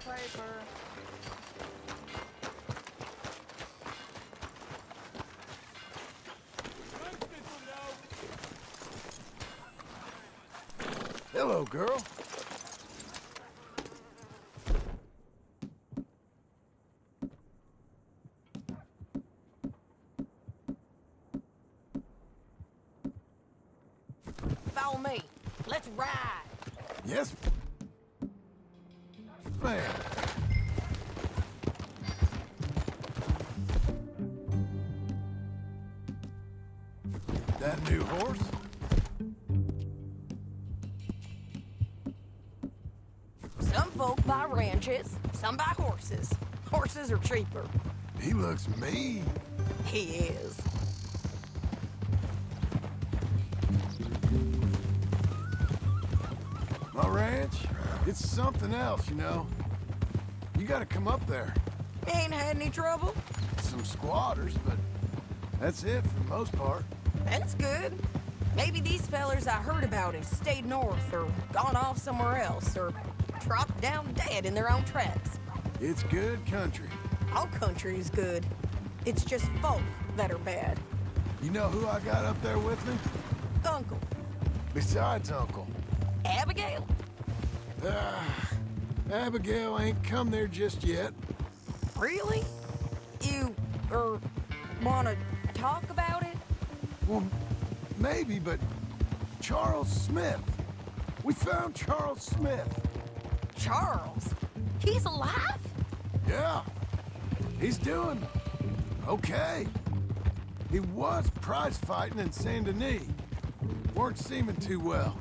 Paper. Hello, girl. Follow me. Let's ride. Yes? Some buy horses. Horses are cheaper. He looks mean. He is. My ranch, it's something else, you know. You gotta come up there. Ain't had any trouble? Some squatters, but that's it for the most part. That's good. Maybe these fellers I heard about have stayed north or gone off somewhere else or dropped down dead in their own tracks. It's good country. All country is good. It's just folk that are bad. You know who I got up there with me? Uncle, Besides Uncle. Abigail, Uh, Abigail ain't come there just yet. really? You, er, wanna talk about it? Well, maybe, but Charles Smith. We found Charles Smith. Charles? He's alive? Yeah, he's doing okay. He was prize fighting in Saint Denis. Weren't seeming too well.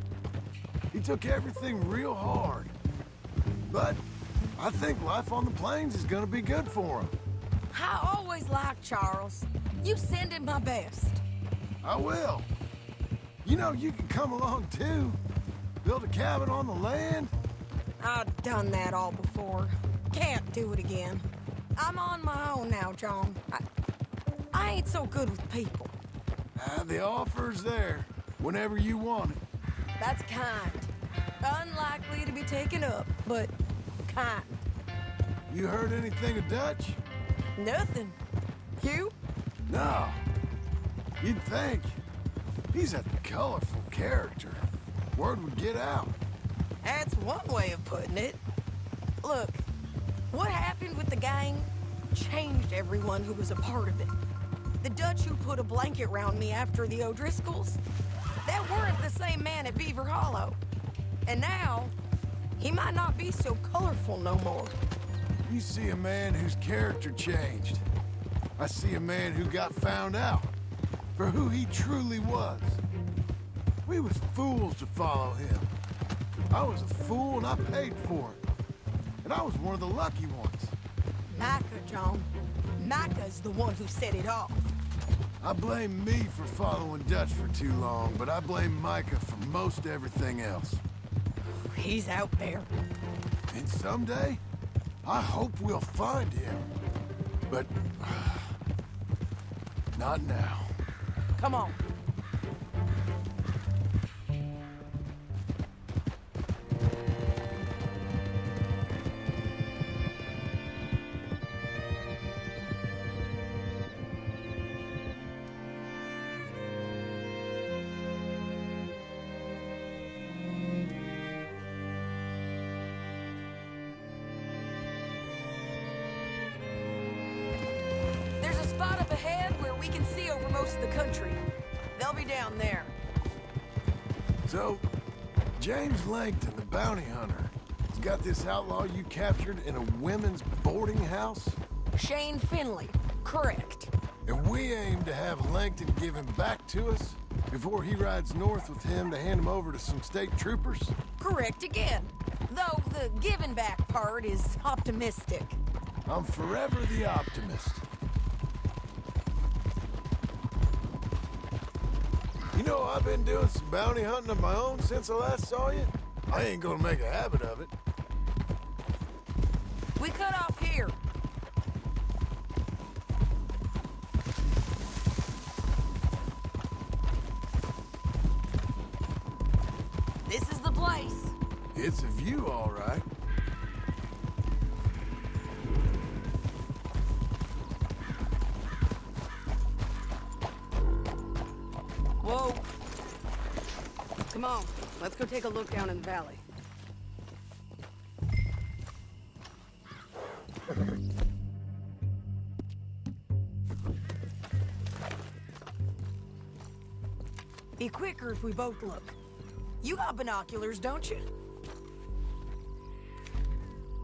He took everything real hard. But I think life on the plains is gonna be good for him. I always liked Charles. You send him my best. I will. You know, you can come along too. Build a cabin on the land. Done that all before. Can't do it again. I'm on my own now, John. I, I ain't so good with people. Ah, the offer's there whenever you want it. That's kind. Unlikely to be taken up, but kind. You heard anything of Dutch? Nothing. You? No. You'd think. He's a colorful character. Word would get out. That's one way of putting it. Happened with the gang changed everyone who was a part of it. The Dutch who put a blanket round me after the O'Driscolls, that weren't the same man at Beaver Hollow. And now, he might not be so colorful no more. You see a man whose character changed. I see a man who got found out for who he truly was. We was fools to follow him. I was a fool and I paid for it. And I was one of the lucky ones. John. Micah's the one who set it off. I blame me for following Dutch for too long, but I blame Micah for most everything else. He's out there. And someday, I hope we'll find him. But... not now. Come on. Langton, the bounty hunter, He's got this outlaw you captured in a women's boarding house? Shane Finley. Correct. And we aim to have Langton give him back to us before he rides north with him to hand him over to some state troopers? Correct again. Though the giving back part is optimistic. I'm forever the optimist. You know, I've been doing some bounty hunting of my own since I last saw you. I ain't gonna make a habit of it. We cut off here. This is the place. It's a view, all right. Whoa on, let's go take a look down in the valley. Be quicker if we both look. You got binoculars, don't you?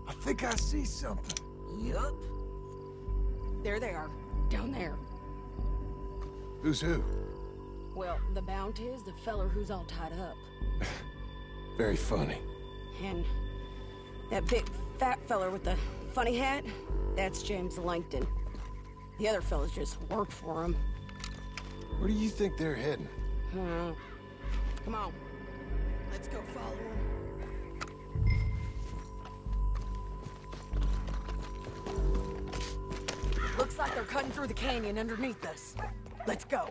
I think I see something. Yup. There they are, down there. Who's who? Well, the Bounty is the feller who's all tied up. Very funny. And that big fat feller with the funny hat, that's James Langton. The other fellas just work for him. Where do you think they're heading? Hmm. Come on. Let's go follow them. Looks like they're cutting through the canyon underneath us. Let's go.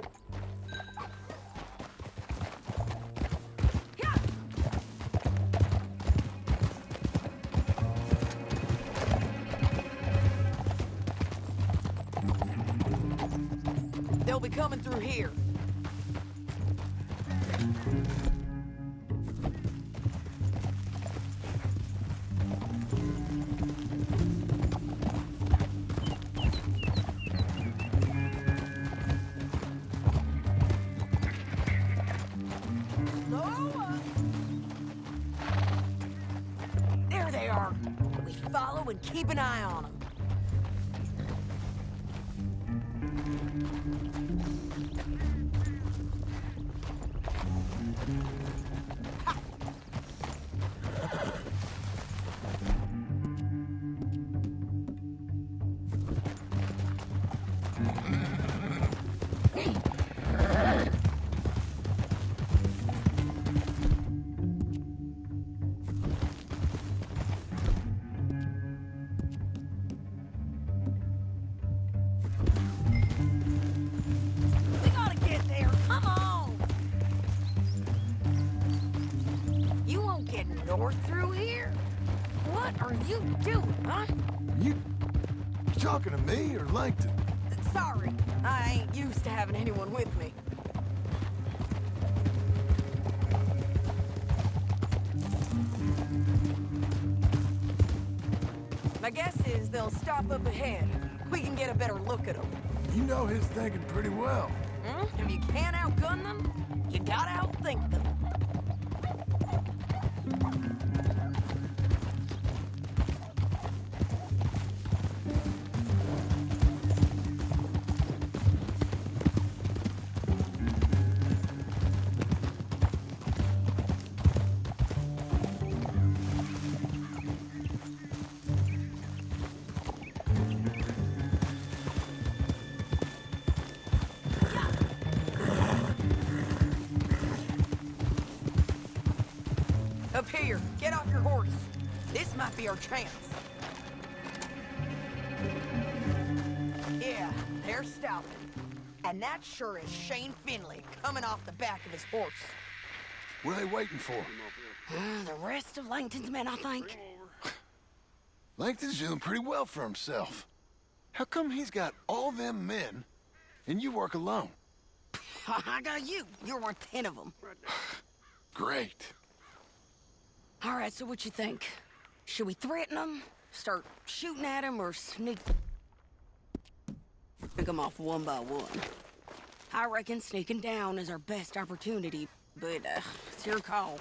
Coming up ahead. We can get a better look at him. You know his thinking pretty well. Be our chance. Yeah, they're stopping. And that sure is Shane Finley coming off the back of his horse. What are they waiting for? Uh, the rest of Langton's men, I think. Langton's doing pretty well for himself. How come he's got all them men and you work alone? I got you. You're worth ten of them. Great. All right, so what you think? Should we threaten them? Start shooting at them or sneak... Pick them off one by one. I reckon sneaking down is our best opportunity, but uh, it's your call.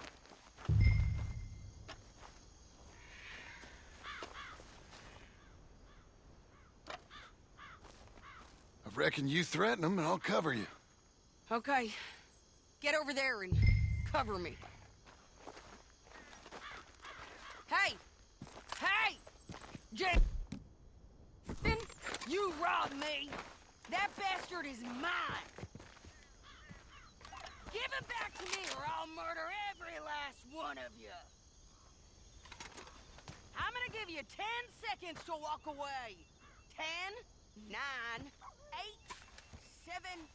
I reckon you threaten them and I'll cover you. Okay, get over there and cover me. Hey! Hey! Jen! You robbed me! That bastard is mine! Give it back to me or I'll murder every last one of you! I'm gonna give you ten seconds to walk away. Ten, nine, eight, seven,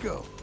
Let's go.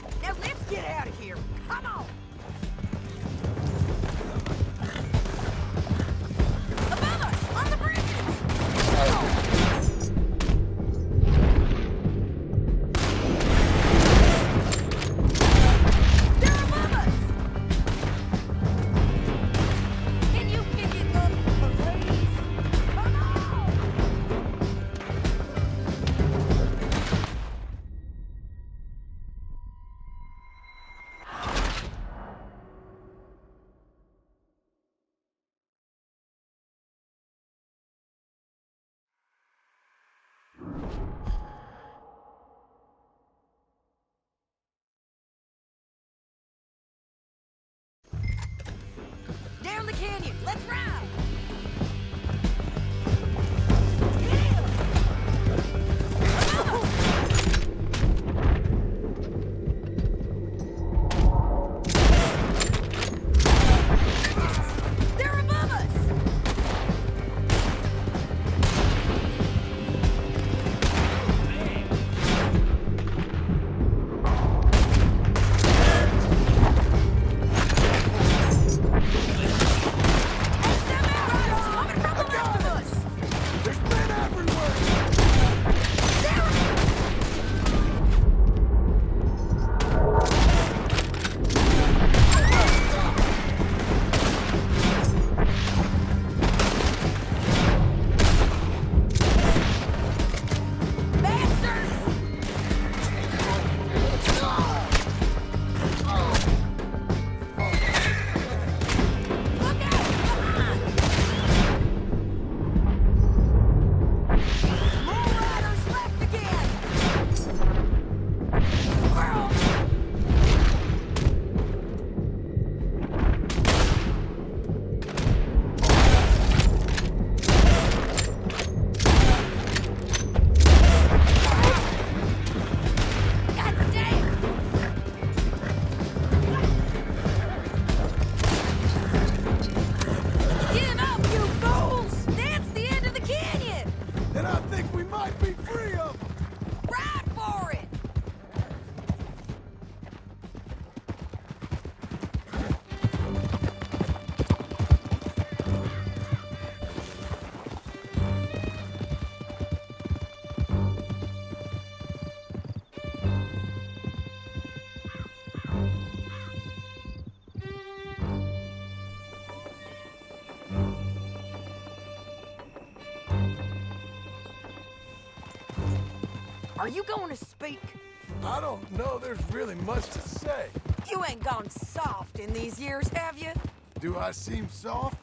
There's really much to say. You ain't gone soft in these years, have you? Do I seem soft?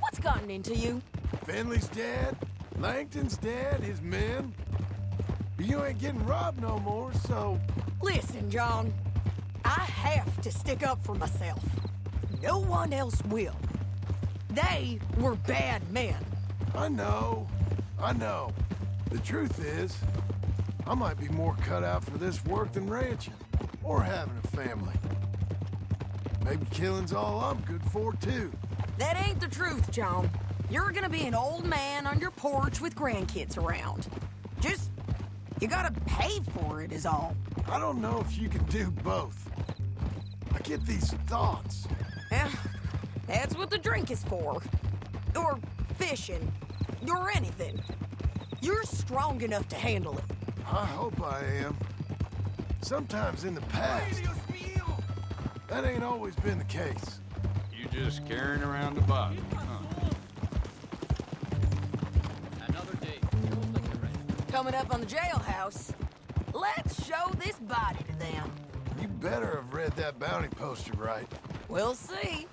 What's gotten into you? Finley's dead. Langton's dead. His men. But You ain't getting robbed no more, so... Listen, John. I have to stick up for myself. No one else will. They were bad men. I know. I know. The truth is, I might be more cut out for this work than ranching. Or having a family. Maybe killing's all I'm good for, too. That ain't the truth, John. You're gonna be an old man on your porch with grandkids around. Just, you gotta pay for it, is all. I don't know if you can do both. I get these thoughts. Yeah, that's what the drink is for. Or fishing. Or anything. You're strong enough to handle it. I hope I am. Sometimes in the past, that ain't always been the case. You just carrying around the body, huh? Another day. Coming up on the jailhouse. Let's show this body to them. You better have read that bounty poster right. We'll see.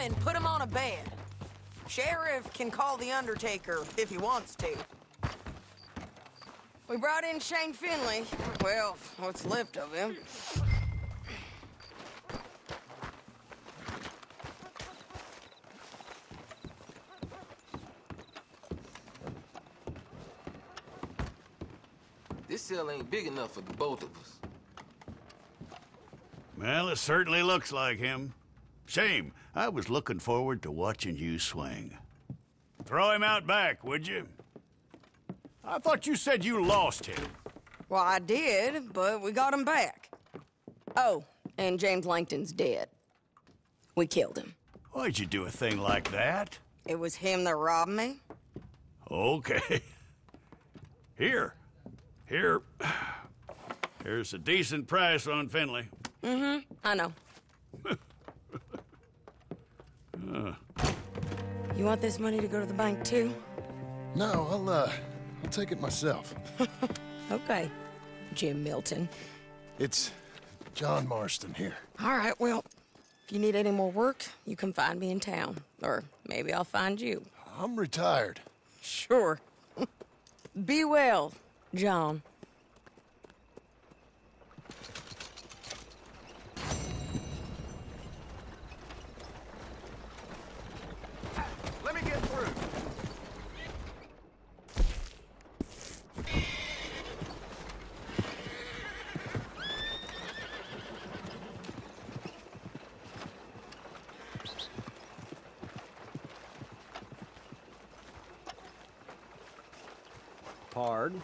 And put him on a bed. Sheriff can call the Undertaker if he wants to. We brought in Shane Finley. Well, what's left of him. This cell ain't big enough for the both of us. Well, it certainly looks like him. Shame. I was looking forward to watching you swing. Throw him out back, would you? I thought you said you lost him. Well, I did, but we got him back. Oh, and James Langton's dead. We killed him. Why'd you do a thing like that? It was him that robbed me. Okay. Here. Here. Here's a decent price on Finley. Mm-hmm. I know. You want this money to go to the bank too? No, I'll, uh, I'll take it myself. Okay, Jim Milton. It's John Marston here. All right, well, if you need any more work, you can find me in town. Or maybe I'll find you. I'm retired. Sure. Be well, John. Let me get through. Hard.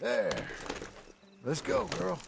There. Let's go, girl.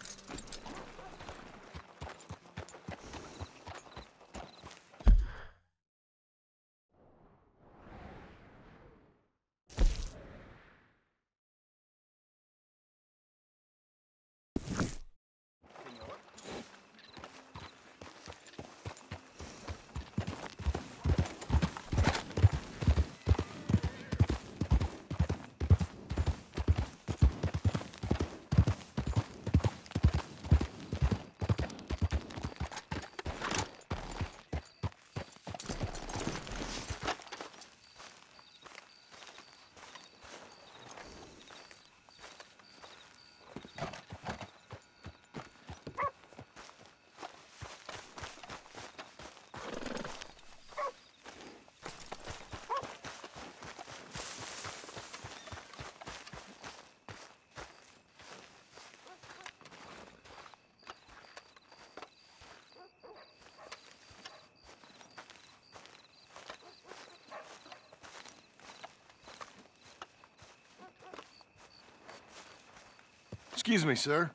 Excuse me, sir.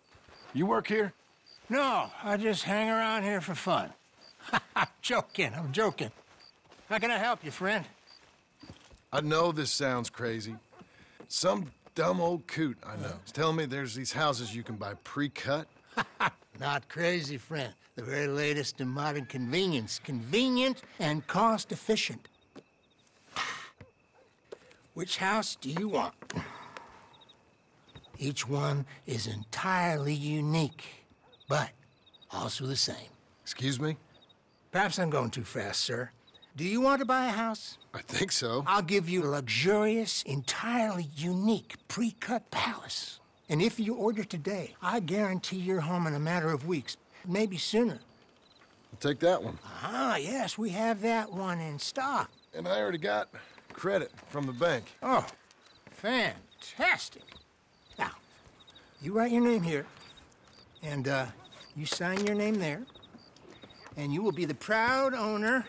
You work here? No, I just hang around here for fun. I'm joking, I'm joking. How can I help you, friend? I know this sounds crazy. Some dumb old coot I know is telling me there's these houses you can buy pre-cut. Not crazy, friend. The very latest in modern convenience. Convenient and cost efficient. Which house do you want? Each one is entirely unique, but also the same. Excuse me? Perhaps I'm going too fast, sir. Do you want to buy a house? I think so. I'll give you a luxurious, entirely unique pre-cut palace. And if you order today, I guarantee you're home in a matter of weeks, maybe sooner. I'll take that one. Ah, yes, we have that one in stock. And I already got credit from the bank. Oh, fantastic. Now, you write your name here, and uh, you sign your name there, and you will be the proud owner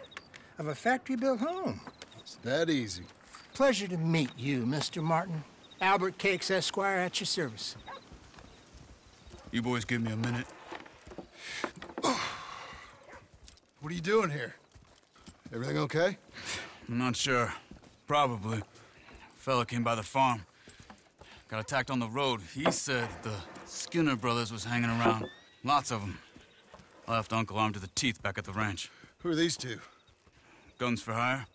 of a factory-built home. It's that easy. Pleasure to meet you, Mr. Martin. Albert Cakes, Esquire, at your service. You boys give me a minute. What are you doing here? Everything okay? I'm not sure. Probably. A Fella came by the farm. Got attacked on the road. He said the Skinner brothers was hanging around. Lots of them. I left Uncle armed to the teeth back at the ranch. Who are these two? Guns for hire.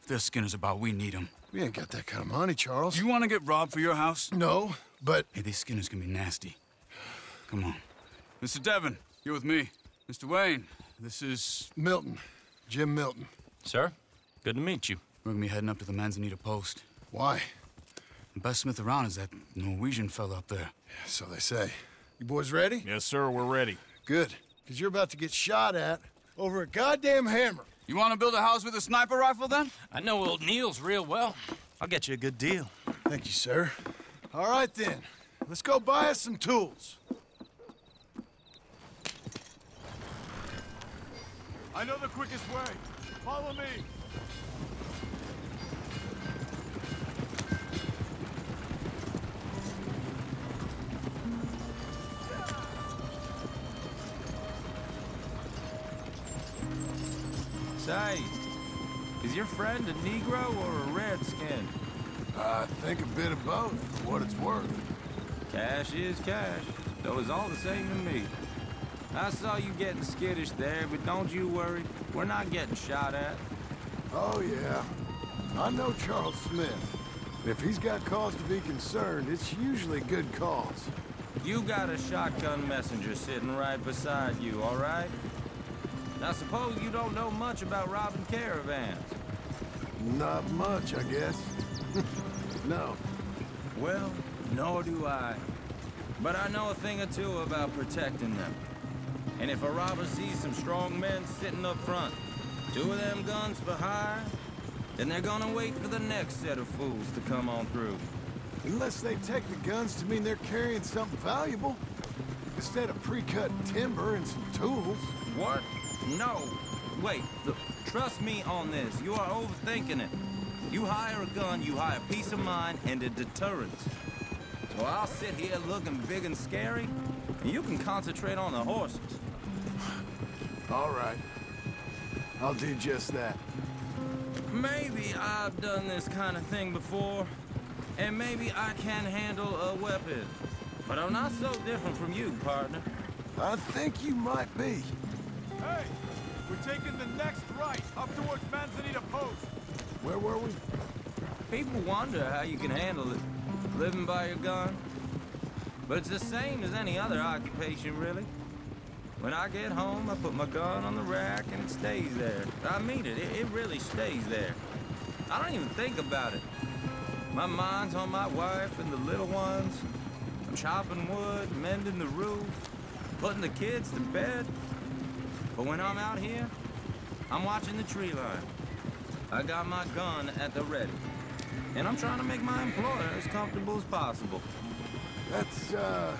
If there's Skinner's about. We need him. We ain't got that kind of money, Charles. Do you want to get robbed for your house? No, but Hey, these Skinners can be nasty. Come on. Mr. Devon, you're with me. Mr. Wayne, this is... Milton. Jim Milton. Sir, good to meet you. We're gonna be heading up to the Manzanita Post. Why? The best smith around is that Norwegian fella up there. Yeah, so they say. You boys ready? Yes, sir, we're ready. Good. Because you're about to get shot at over a goddamn hammer. You want to build a house with a sniper rifle, then? I know old Niels real well. I'll get you a good deal. Thank you, sir. All right, then. Let's go buy us some tools. I know the quickest way. Follow me. Say, is your friend a Negro or a Redskin? I think a bit of both, for what it's worth. Cash is cash, though it's all the same to me. I saw you getting skittish there, but don't you worry. We're not getting shot at. Oh, yeah. I know Charles Smith. If he's got cause to be concerned, it's usually good cause. You got a shotgun messenger sitting right beside you, all right? Now suppose you don't know much about robbing caravans. Not much, I guess. no. Well, nor do I. But I know a thing or two about protecting them. And if a robber sees some strong men sitting up front, two of them guns for hire, then they're gonna wait for the next set of fools to come on through. Unless they take the guns to mean they're carrying something valuable. Instead of pre-cut timber and some tools. What? No. Wait, trust me on this. You are overthinking it. You hire a gun, you hire peace of mind and a deterrent. So I'll sit here looking big and scary, and you can concentrate on the horses. All right. I'll do just that. Maybe I've done this kind of thing before, and maybe I can handle a weapon. But I'm not so different from you, partner. I think you might be. Hey, we're taking the next right up towards Manzanita Post. Where were we? People wonder how you can handle it, living by your gun. But it's the same as any other occupation, really. When I get home, I put my gun on the rack and it stays there. I mean it, it, it really stays there. I don't even think about it. My mind's on my wife and the little ones. I'm chopping wood, mending the roof, putting the kids to bed. But when I'm out here, I'm watching the tree line. I got my gun at the ready. And I'm trying to make my employer as comfortable as possible. That's, uh,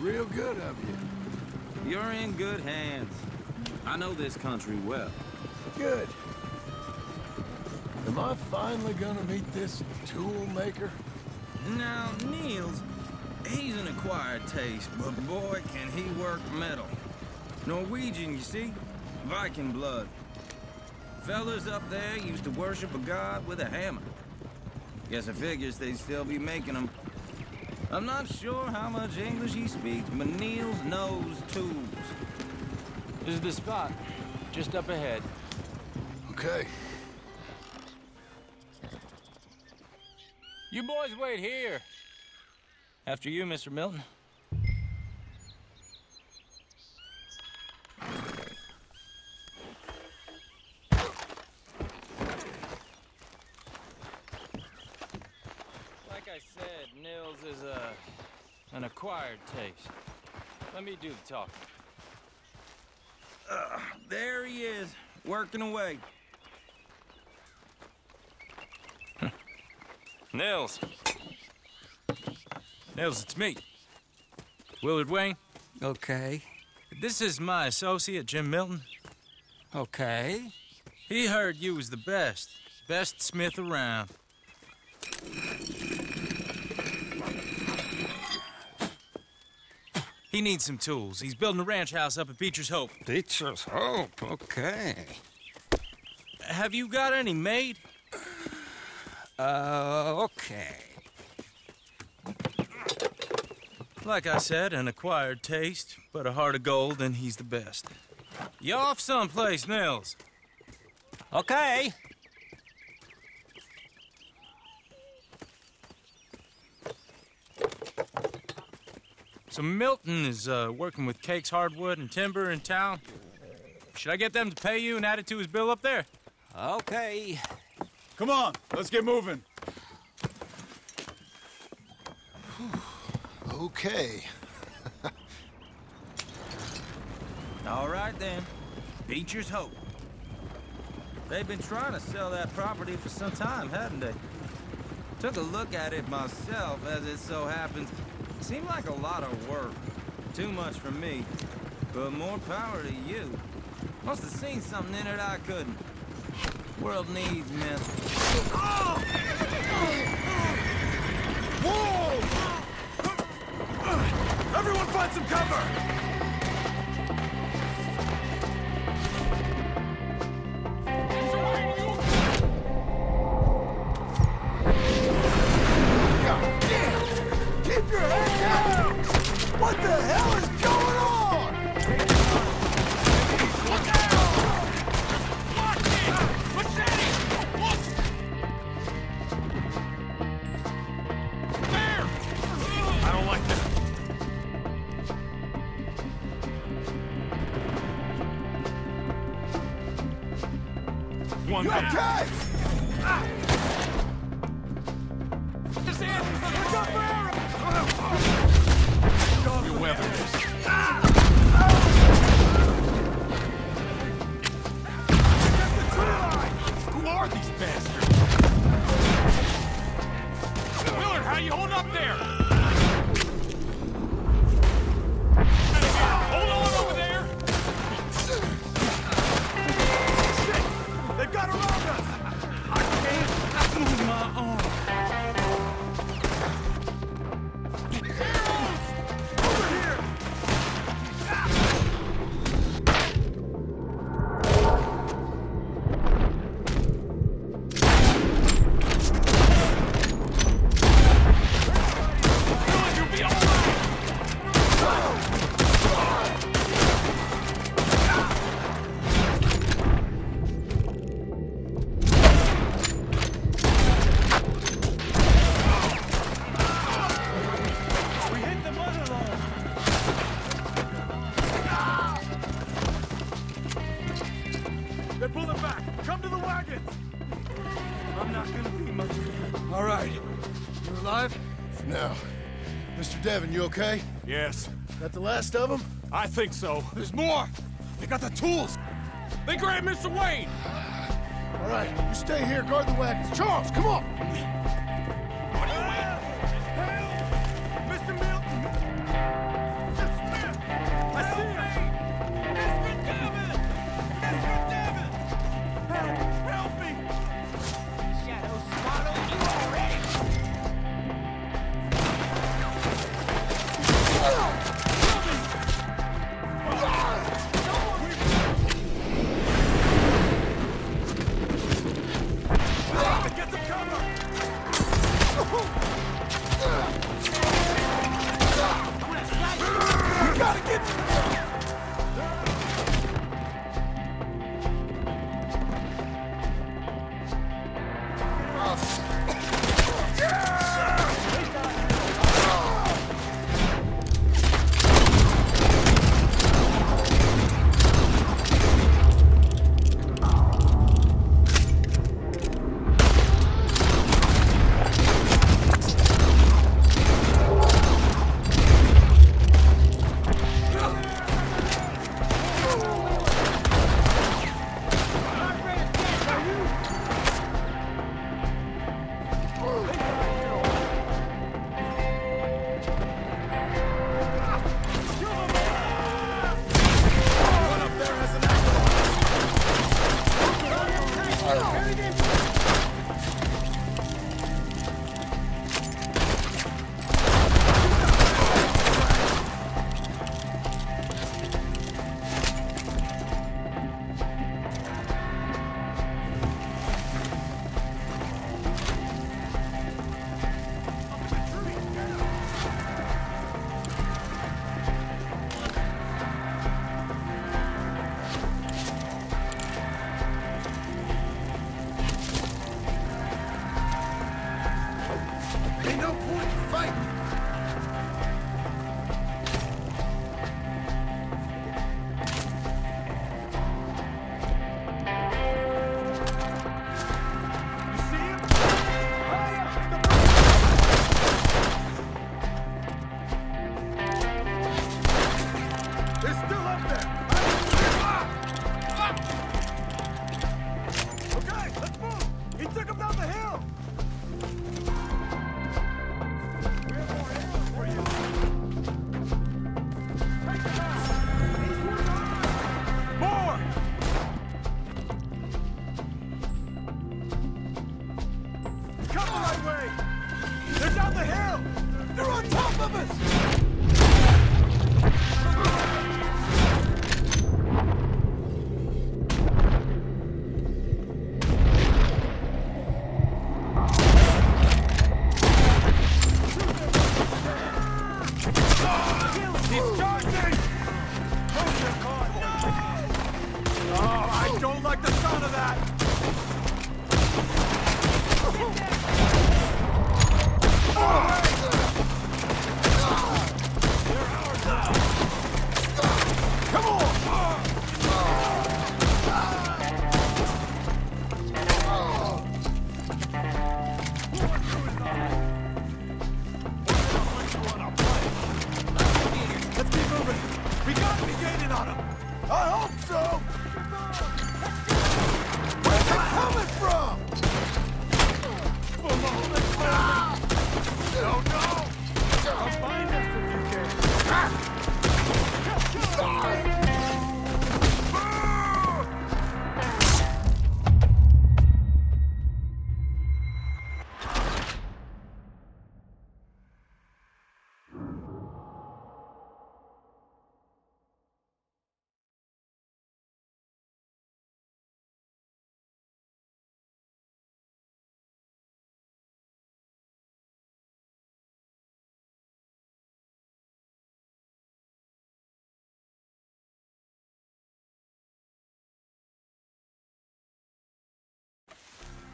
real good of you. You're in good hands. I know this country well. Good. Am I finally gonna meet this tool maker? Now, Niels, he's an acquired taste, but boy, can he work metal. Norwegian, you see? Viking blood. Fellas up there used to worship a god with a hammer. Guess I figures they'd still be making them. I'm not sure how much English he speaks, but Niels knows tools. This is the spot, just up ahead. Okay. You boys wait here. After you, Mr. Milton. Like I said, Nils is a an acquired taste. Let me do the talking. There he is, working away. Nils. Nils, it's me. Willard Wayne. Okay. This is my associate, Jim Milton. Okay. He heard you was the best. Best smith around. He needs some tools. He's building a ranch house up at Beecher's Hope. Beecher's Hope. Okay. Have you got any made? Uh, okay. Like I said, an acquired taste, but a heart of gold, and he's the best. You off someplace, Nils? Okay. So Milton is uh, working with Cakes Hardwood and Timber in town. Should I get them to pay you and add it to his bill up there? Okay. Come on, let's get moving. Okay. All right then. Beecher's Hope. They've been trying to sell that property for some time, hadn't they? Took a look at it myself, as it so happens. Seemed like a lot of work. Too much for me. But more power to you. Must have seen something in it I couldn't. World needs men. Everyone find some cover! One You down. okay? Your okay? Yes, Got the last of them? I think so. There's more. They got the tools. They grabbed Mr. Wayne. All right, you stay here, guard the wagons. Charles, come on!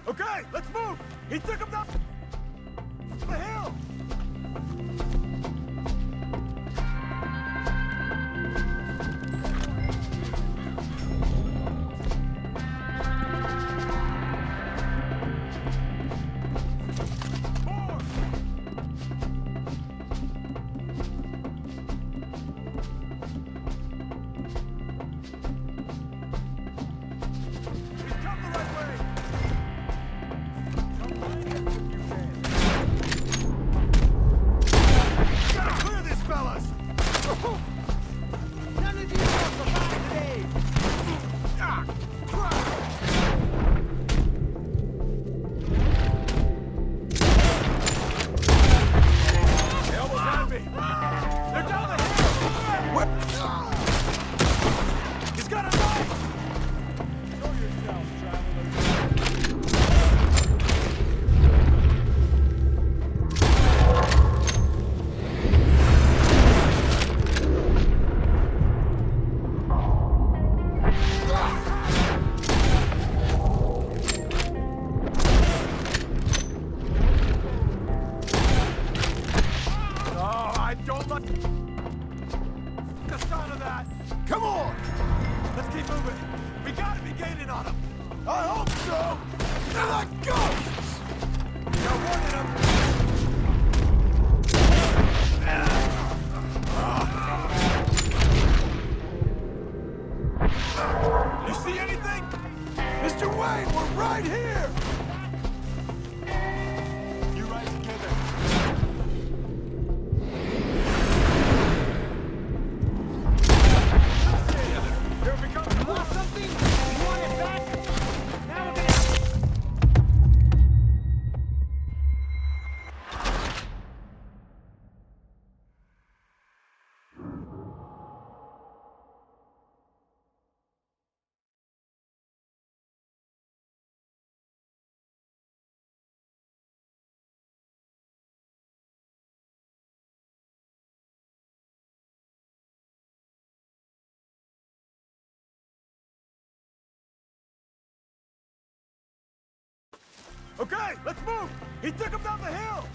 Okay, let's move! He took him down the hill! Okay, let's move! He took him down the hill!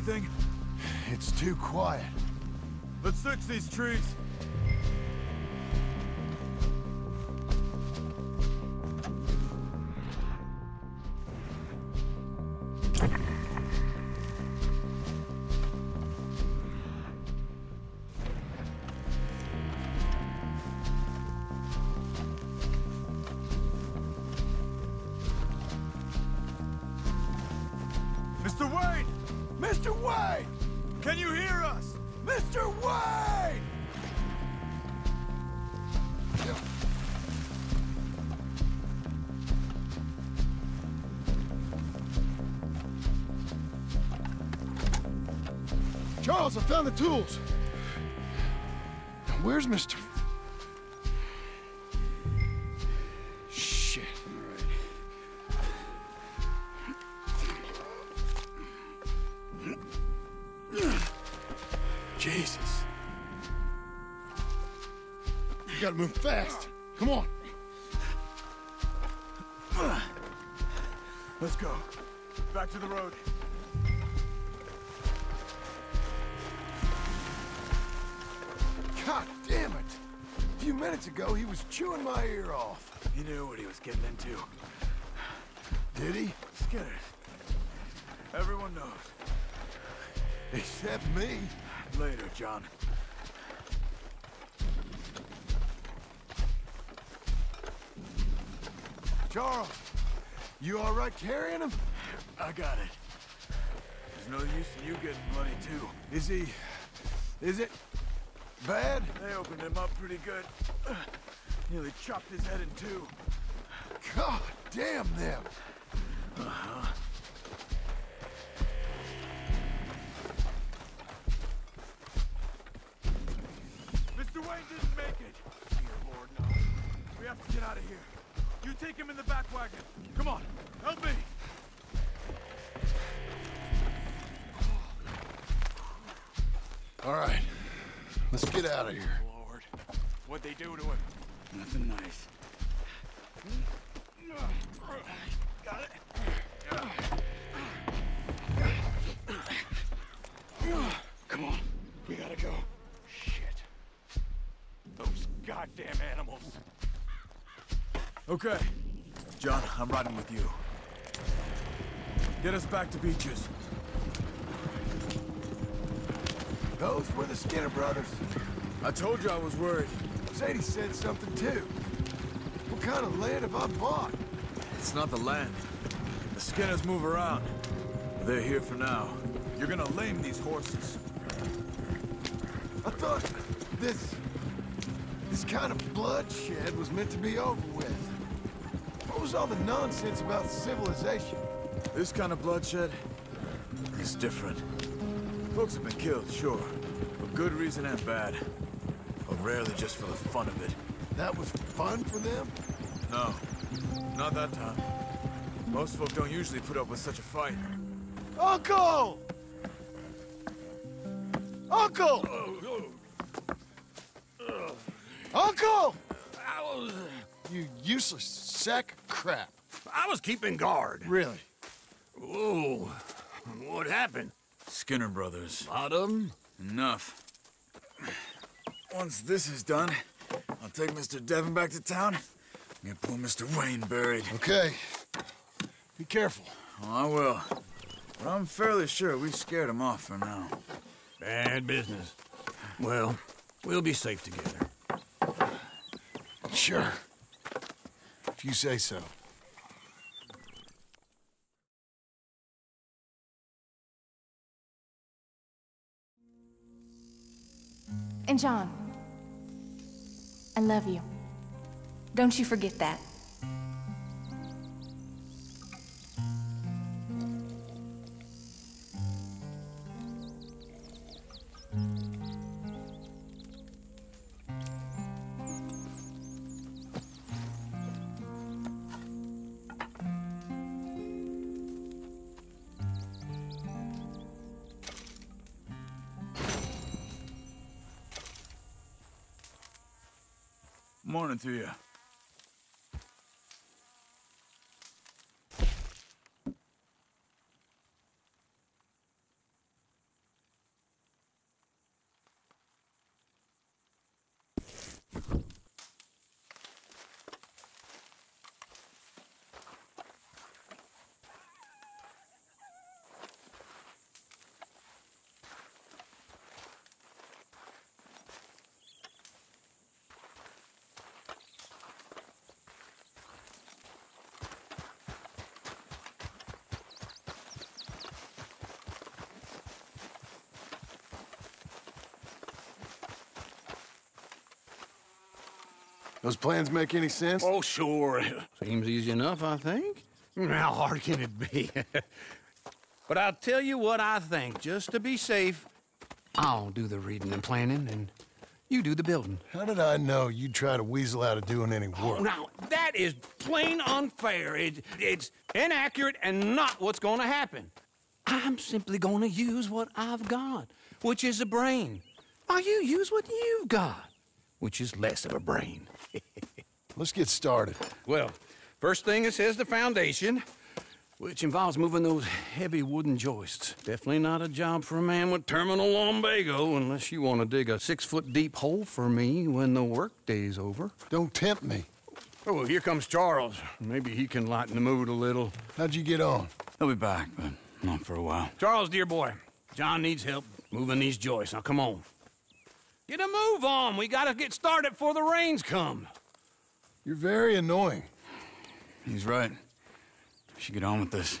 Anything? It's too quiet. Let's search these trees. Found the tools. Right carrying him? I got it. There's no use in you getting bloody too. Is he... is it bad? They opened him up pretty good. Nearly chopped his head in two. God damn them. Uh-huh. Mr. Wayne didn't make it. Dear Lord, no. We have to get out of here. You take him in the back wagon. Come on, help me. All right, let's get out of here. Lord, what'd they do to him? Nothing nice. Got it. Come on, we gotta go. Shit. Those goddamn animals. Okay. John, I'm riding with you. Get us back to Beecher's. Those were the Skinner brothers. I told you I was worried. Sadie said something too. What kind of land have I bought? It's not the land. The Skinners move around. They're here for now. You're gonna lame these horses. I thought this... this kind of bloodshed was meant to be over with. What was all the nonsense about civilization? This kind of bloodshed is different. Folks have been killed, sure. For good reason and bad. But rarely just for the fun of it. That was fun for them? No, not that time. Most folk don't usually put up with such a fight. Uncle! Uncle! Uncle! You useless sack of crap. I was keeping guard. Really? Whoa. What happened? Skinner brothers. Lot of them? Enough. Once this is done, I'll take Mr. Devon back to town and get poor Mr. Wayne buried. Okay. Be careful. Oh, I will. But I'm fairly sure we scared him off for now. Bad business. Well, we'll be safe together. Sure. If you say so. And John, I love you. Don't you forget that. morning to you. you Those plans make any sense? Oh, sure. Seems easy enough, I think. How hard can it be? but I'll tell you what I think. Just to be safe, I'll do the reading and planning, and you do the building. How did I know you'd try to weasel out of doing any work? Oh, now, that is plain unfair. It, it's inaccurate and not what's going to happen. I'm simply going to use what I've got, which is a brain. While you use what you've got, which is less of a brain. Let's get started. Well, first thing it says the foundation, which involves moving those heavy wooden joists. Definitely not a job for a man with terminal lumbago unless you want to dig a six-foot deep hole for me when the workday's over. Don't tempt me. Oh, well, here comes Charles. Maybe he can lighten the mood a little. How'd you get on? He'll be back, but not for a while. Charles, dear boy, John needs help moving these joists. Now, come on. Get a move on. We gotta get started before the rains come. You're very annoying. He's right. We should get on with this.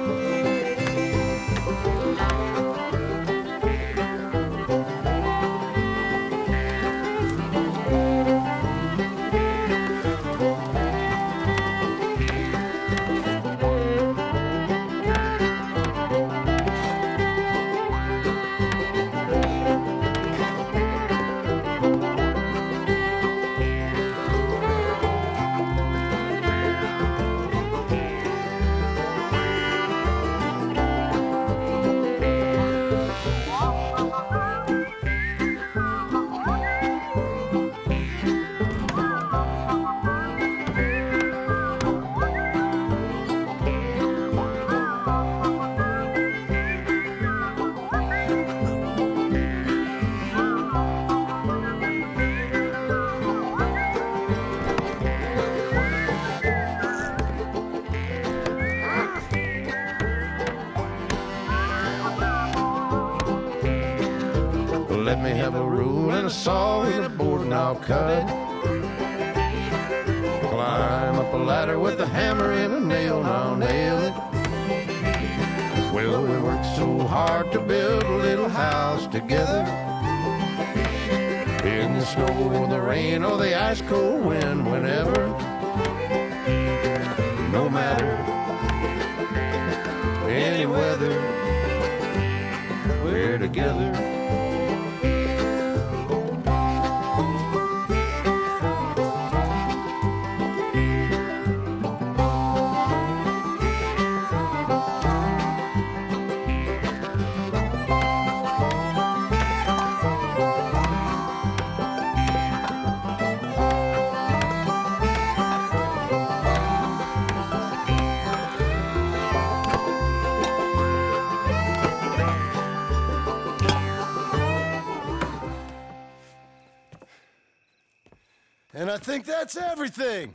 Think that's everything.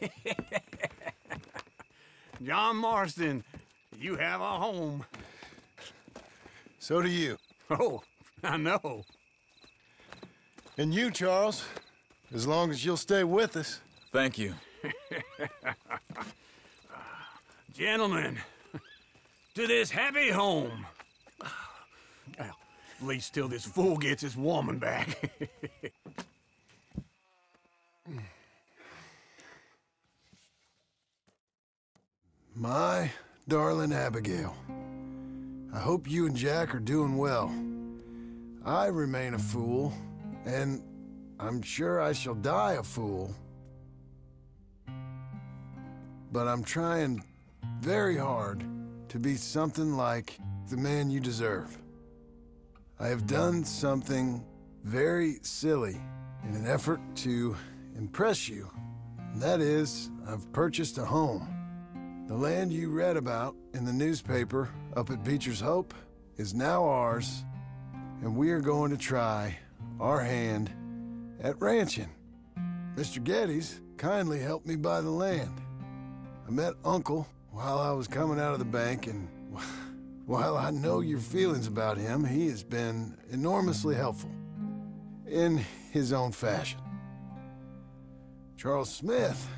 John Marston, you have a home. So do you. Oh, I know. And you, Charles, as long as you'll stay with us. Thank you. Gentlemen, to this happy home. Well, at least till this fool gets his woman back. My darling Abigail, I hope you and Jack are doing well. I remain a fool, and I'm sure I shall die a fool. But I'm trying very hard to be something like the man you deserve. I have done something very silly in an effort to impress you. And that is, I've purchased a home. The land you read about in the newspaper up at Beecher's Hope is now ours, and we are going to try our hand at ranching. Mr. Geddes kindly helped me buy the land. I met Uncle while I was coming out of the bank, and while I know your feelings about him, he has been enormously helpful in his own fashion. Charles Smith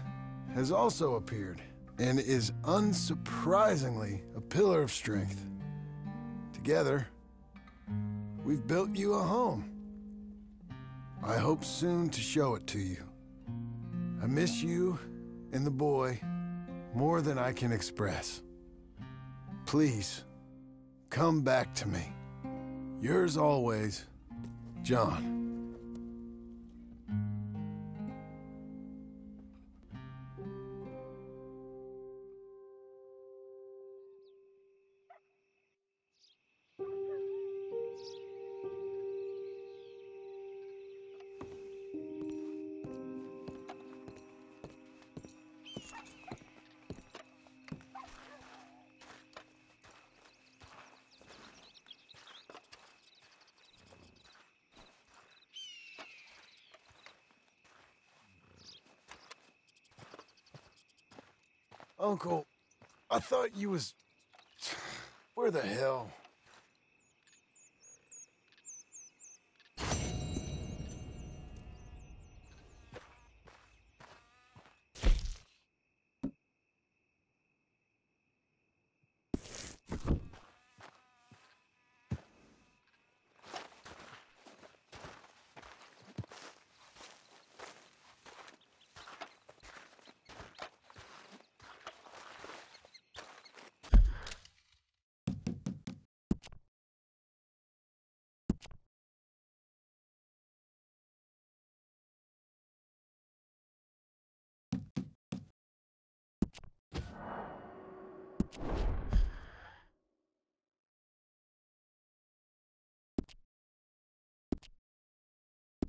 has also appeared and is unsurprisingly a pillar of strength. Together, we've built you a home. I hope soon to show it to you. I miss you and the boy more than I can express. Please, come back to me. Yours always, John. Uncle, I thought you was... Where the hell?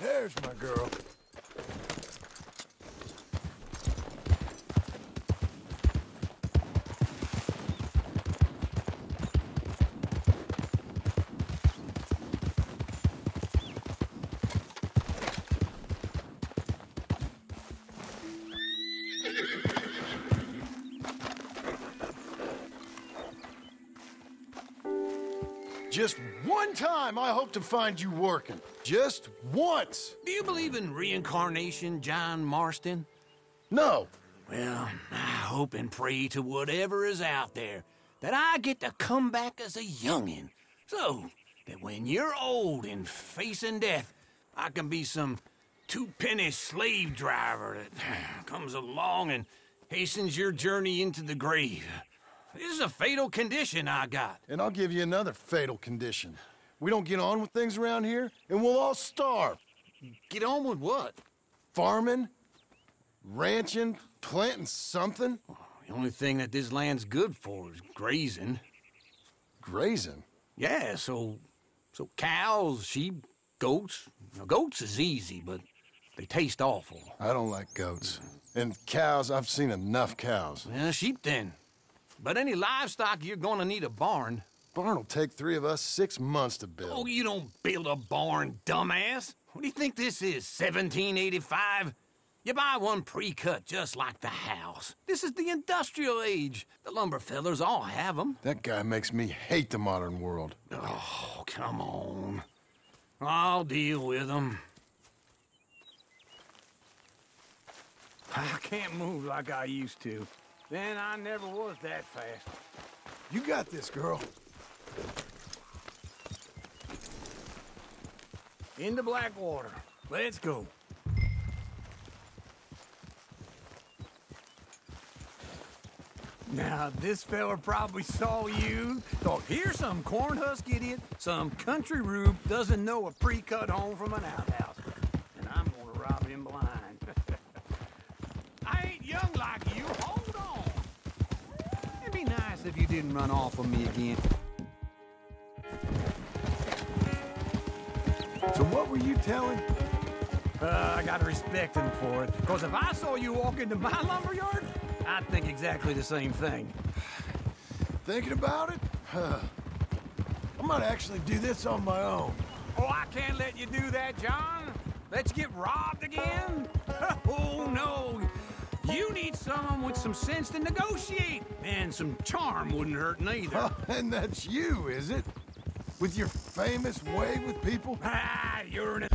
There's my girl. Just one time I hope to find you working. Just once. Do you believe in reincarnation, John Marston? No. Well, I hope and pray to whatever is out there that I get to come back as a youngin'. So that when you're old and facing death, I can be some two-penny slave driver that comes along and hastens your journey into the grave. This is a fatal condition I got. And I'll give you another fatal condition. We don't get on with things around here, and we'll all starve. Get on with what? Farming, ranching, planting something. The only thing that this land's good for is grazing. Grazing? Yeah, so so cows, sheep, goats. Now, goats is easy, but they taste awful. I don't like goats. And cows, I've seen enough cows. Yeah, sheep then. But any livestock, you're gonna need a barn. Barn will take three of us six months to build. Oh, you don't build a barn, dumbass. What do you think this is, 1785? You buy one pre-cut just like the house. This is the industrial age. The lumber fellers all have them. That guy makes me hate the modern world. Oh, come on. I'll deal with them. I can't move like I used to. Then I never was that fast. You got this, girl. Into Blackwater. Let's go. Now, this fella probably saw you, thought, here's some corn husk idiot, some country rube doesn't know a pre-cut home from an outhouse. And I'm gonna rob him blind. I ain't young like you, hold on. It'd be nice if you didn't run off on me again. So what were you telling? Uh, I gotta respect him for it. Because if I saw you walk into my lumberyard, I'd think exactly the same thing. Thinking about it? Huh. I might actually do this on my own. Oh, I can't let you do that, John. Let you get robbed again? Oh, no. You need someone with some sense to negotiate. And some charm wouldn't hurt neither. and that's you, is it? With your famous way with people? Ah, you're an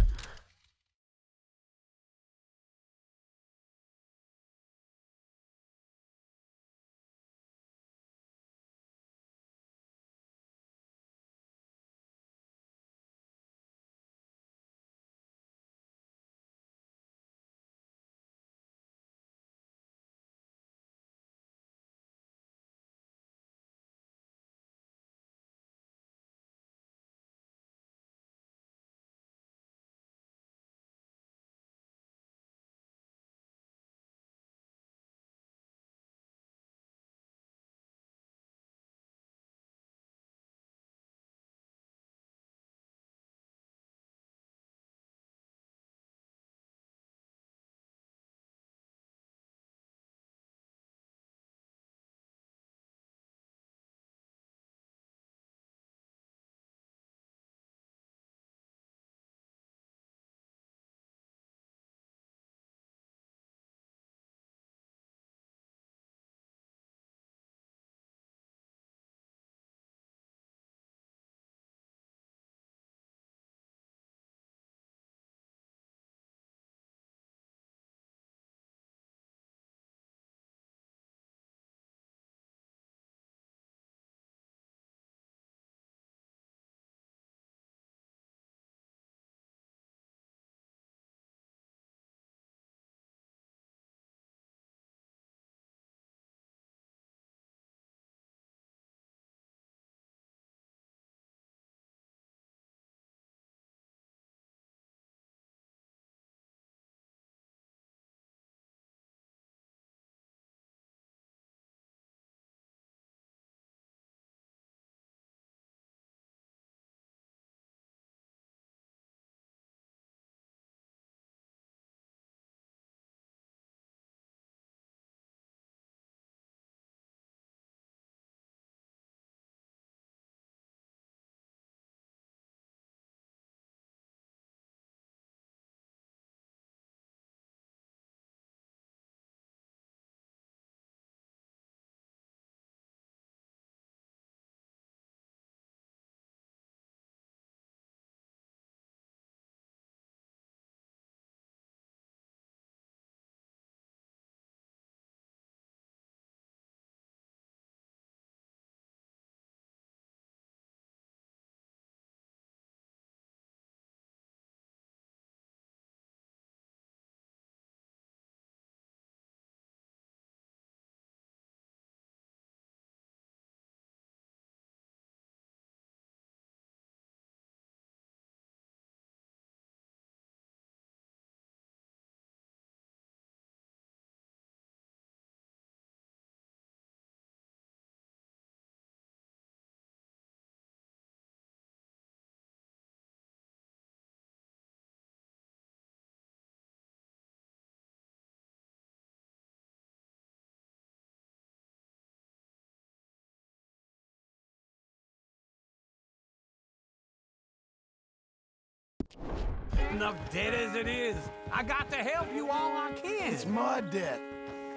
Enough debt as it is. I got to help you all I can. It's my debt.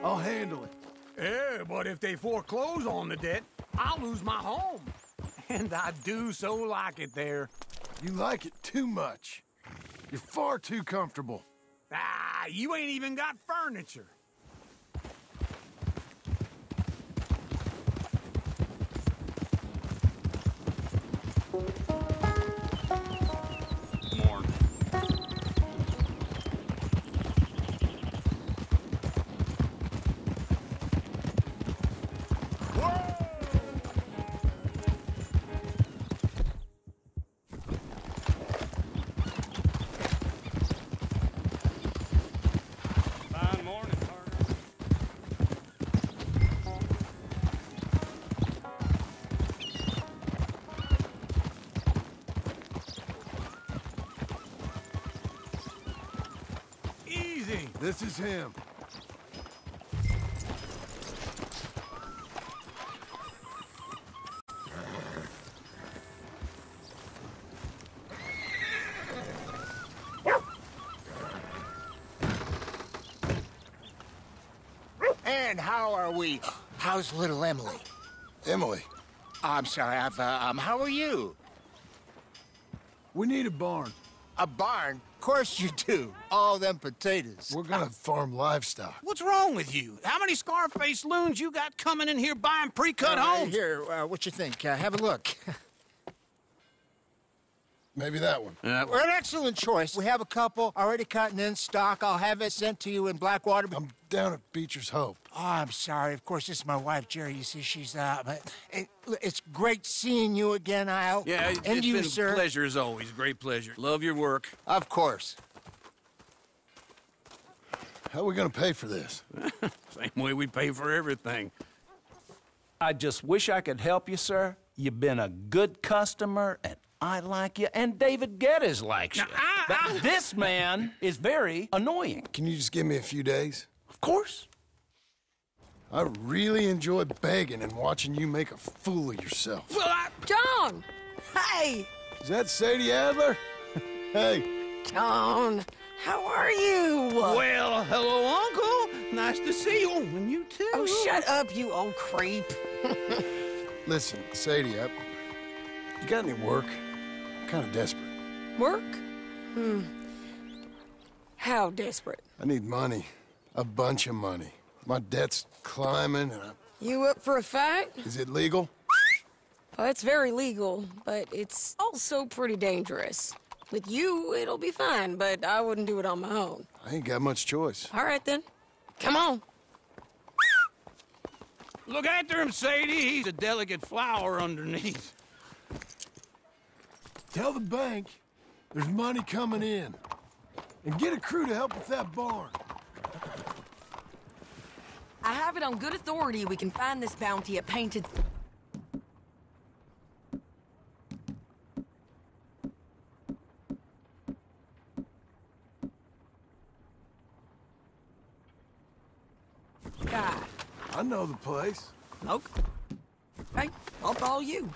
I'll handle it. Yeah, but if they foreclose on the debt, I'll lose my home. And I do so like it there. You like it too much. You're far too comfortable. Ah, you ain't even got furniture. Is him. And how are we? How's little Emily? Emily, I'm sorry, I've, uh, um, how are you? we need a barn. A barn? Of course you do. All them potatoes. We're gonna farm livestock. What's wrong with you? How many Scarface loons you got coming in here buying pre-cut Uh, homes? Here, uh, what you think? Uh, have a look. Maybe that one. We're an excellent choice. We have a couple already cutting in stock. I'll have it sent to you in Blackwater. I'm down at Beecher's Hope. Oh, I'm sorry. Of course, this is my wife, Jerry. You see, she's uh, but it, it's great seeing you again, Al. Yeah, it- and it's you, been sir. a pleasure as always. Great pleasure. Love your work. Of course. How are we gonna pay for this? Same way we pay for everything. I just wish I could help you, sir. You've been a good customer, and I like you, and David Geddes likes you. but this man is very annoying. Can you just give me a few days? Of course. I really enjoy begging and watching you make a fool of yourself. Well, I... John! Hey! Is that Sadie Adler? hey, John, how are you? Well, hello, Uncle. Nice to see you. Oh, and you too. Oh, shut up, you old creep. listen, Sadie, I, you got any work? I'm kind of desperate. Work? Hmm. How desperate? I need money. A bunch of money. My debt's climbing, and I, You up for a fight? is it legal? Well, it's very legal, but it's also pretty dangerous. With you, it'll be fine, but I wouldn't do it on my own. I ain't got much choice. All right, then. Come on. Look after him, Sadie. He's a delicate flower underneath. Tell the bank there's money coming in. And get a crew to help with that barn. I have it on good authority we can find this bounty at Painted... I know the place. Okay. Hey, I'll follow you.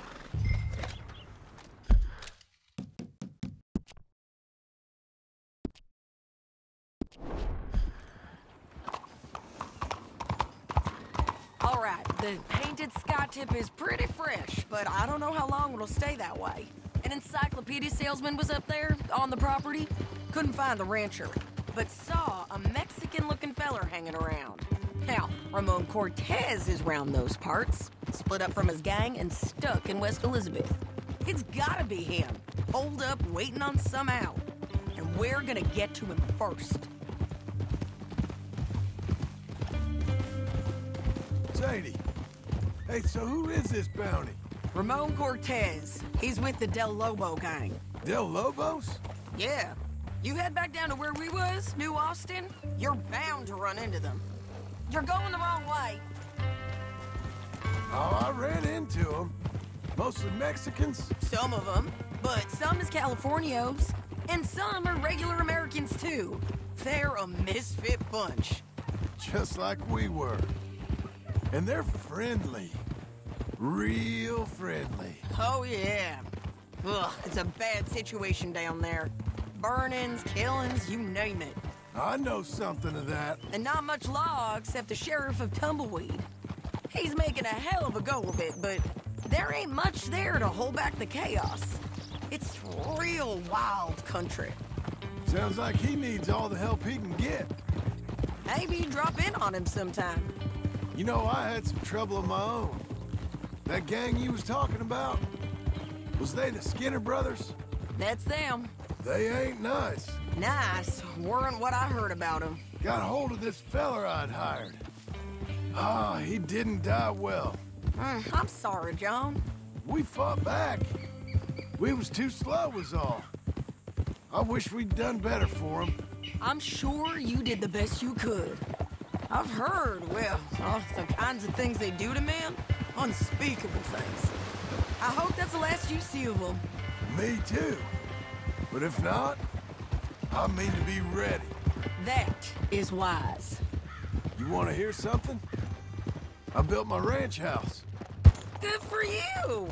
All right, the painted sky tip is pretty fresh, but I don't know how long it'll stay that way. An encyclopedia salesman was up there on the property. Couldn't find the rancher, but saw a Mexican-looking feller hanging around. Now, Ramon Cortez is round those parts, split up from his gang and stuck in West Elizabeth. It's gotta be him, holed up waiting on some out. And we're gonna get to him first. Sadie. Hey, so who is this bounty? Ramon Cortez. He's with the Del Lobo gang. Del Lobos? Yeah. You head back down to where we was, New Austin, you're bound to run into them. You're going the wrong way. Oh, I ran into them. Mostly Mexicans. Some of them, but some is Californios, and some are regular Americans too. They're a misfit bunch. Just like we were. And they're friendly. Real friendly. Oh yeah. Ugh, it's a bad situation down there. burnings, killings, you name it. I know something of that. And not much law except the sheriff of Tumbleweed. He's making a hell of a go of it, but there ain't much there to hold back the chaos. It's real wild country. Sounds like he needs all the help he can get. Maybe drop in on him sometime. You know, I had some trouble of my own. That gang you was talking about, was they the Skinner brothers? That's them. They ain't nice. Nice. Weren't what I heard about them. Got hold of this feller I'd hired. Ah, he didn't die well. Mm, I'm sorry, John. We fought back. We was too slow was all. I wish we'd done better for him. I'm sure you did the best you could. I've heard, well, oh, the kinds of things they do to men. Unspeakable things. I hope that's the last you see of them. Me too. But if not, I mean to be ready. That is wise. You want to hear something? I built my ranch house. Good for you!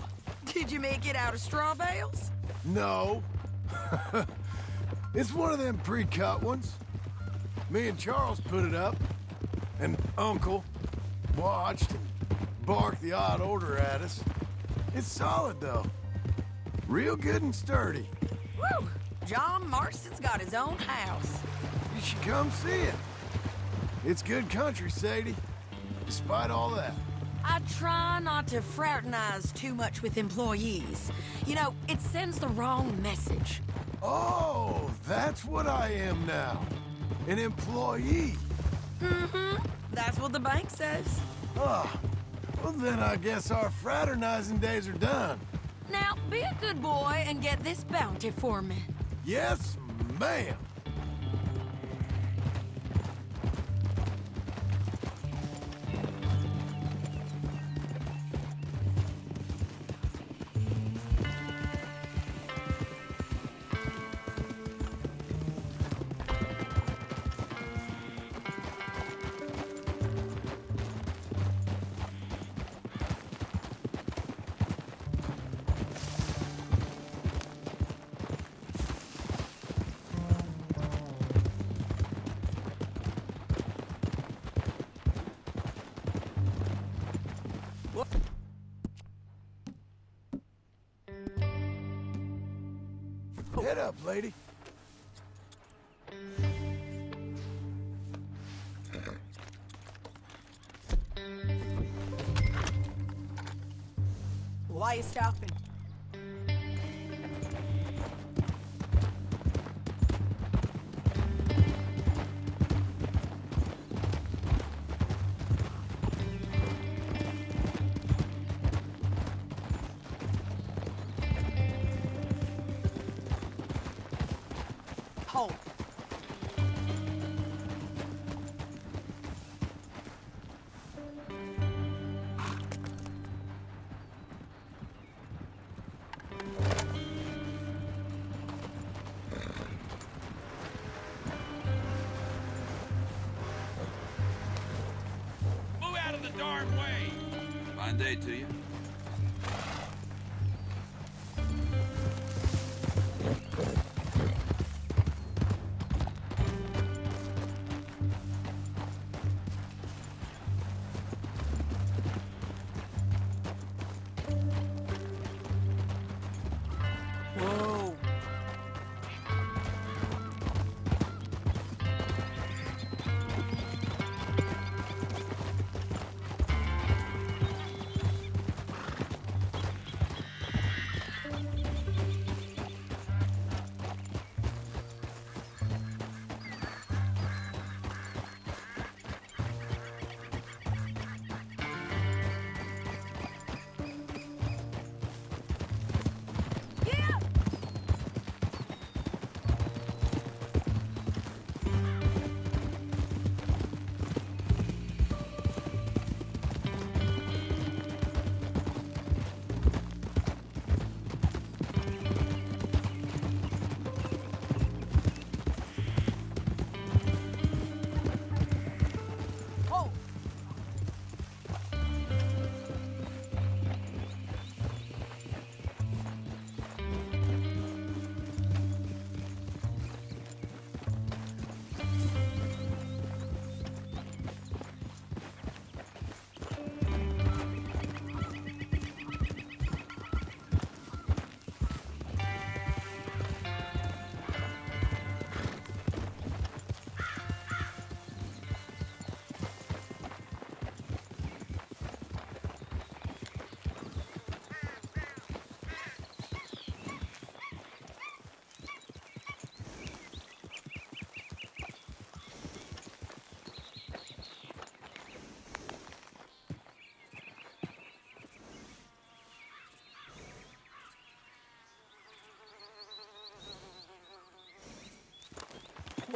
Did you make it out of straw bales? No. it's one of them pre-cut ones. Me and Charles put it up, and Uncle watched and barked the odd order at us. It's solid, though. Real good and sturdy. Woo! John Marston's got his own house. You should come see it. It's good country, Sadie. Despite all that. I try not to fraternize too much with employees. You know, it sends the wrong message. Oh, that's what I am now. An employee. Mm-hmm. That's what the bank says. Oh, well then I guess our fraternizing days are done. Now, be a good boy and get this bounty for me. Yes, ma'am.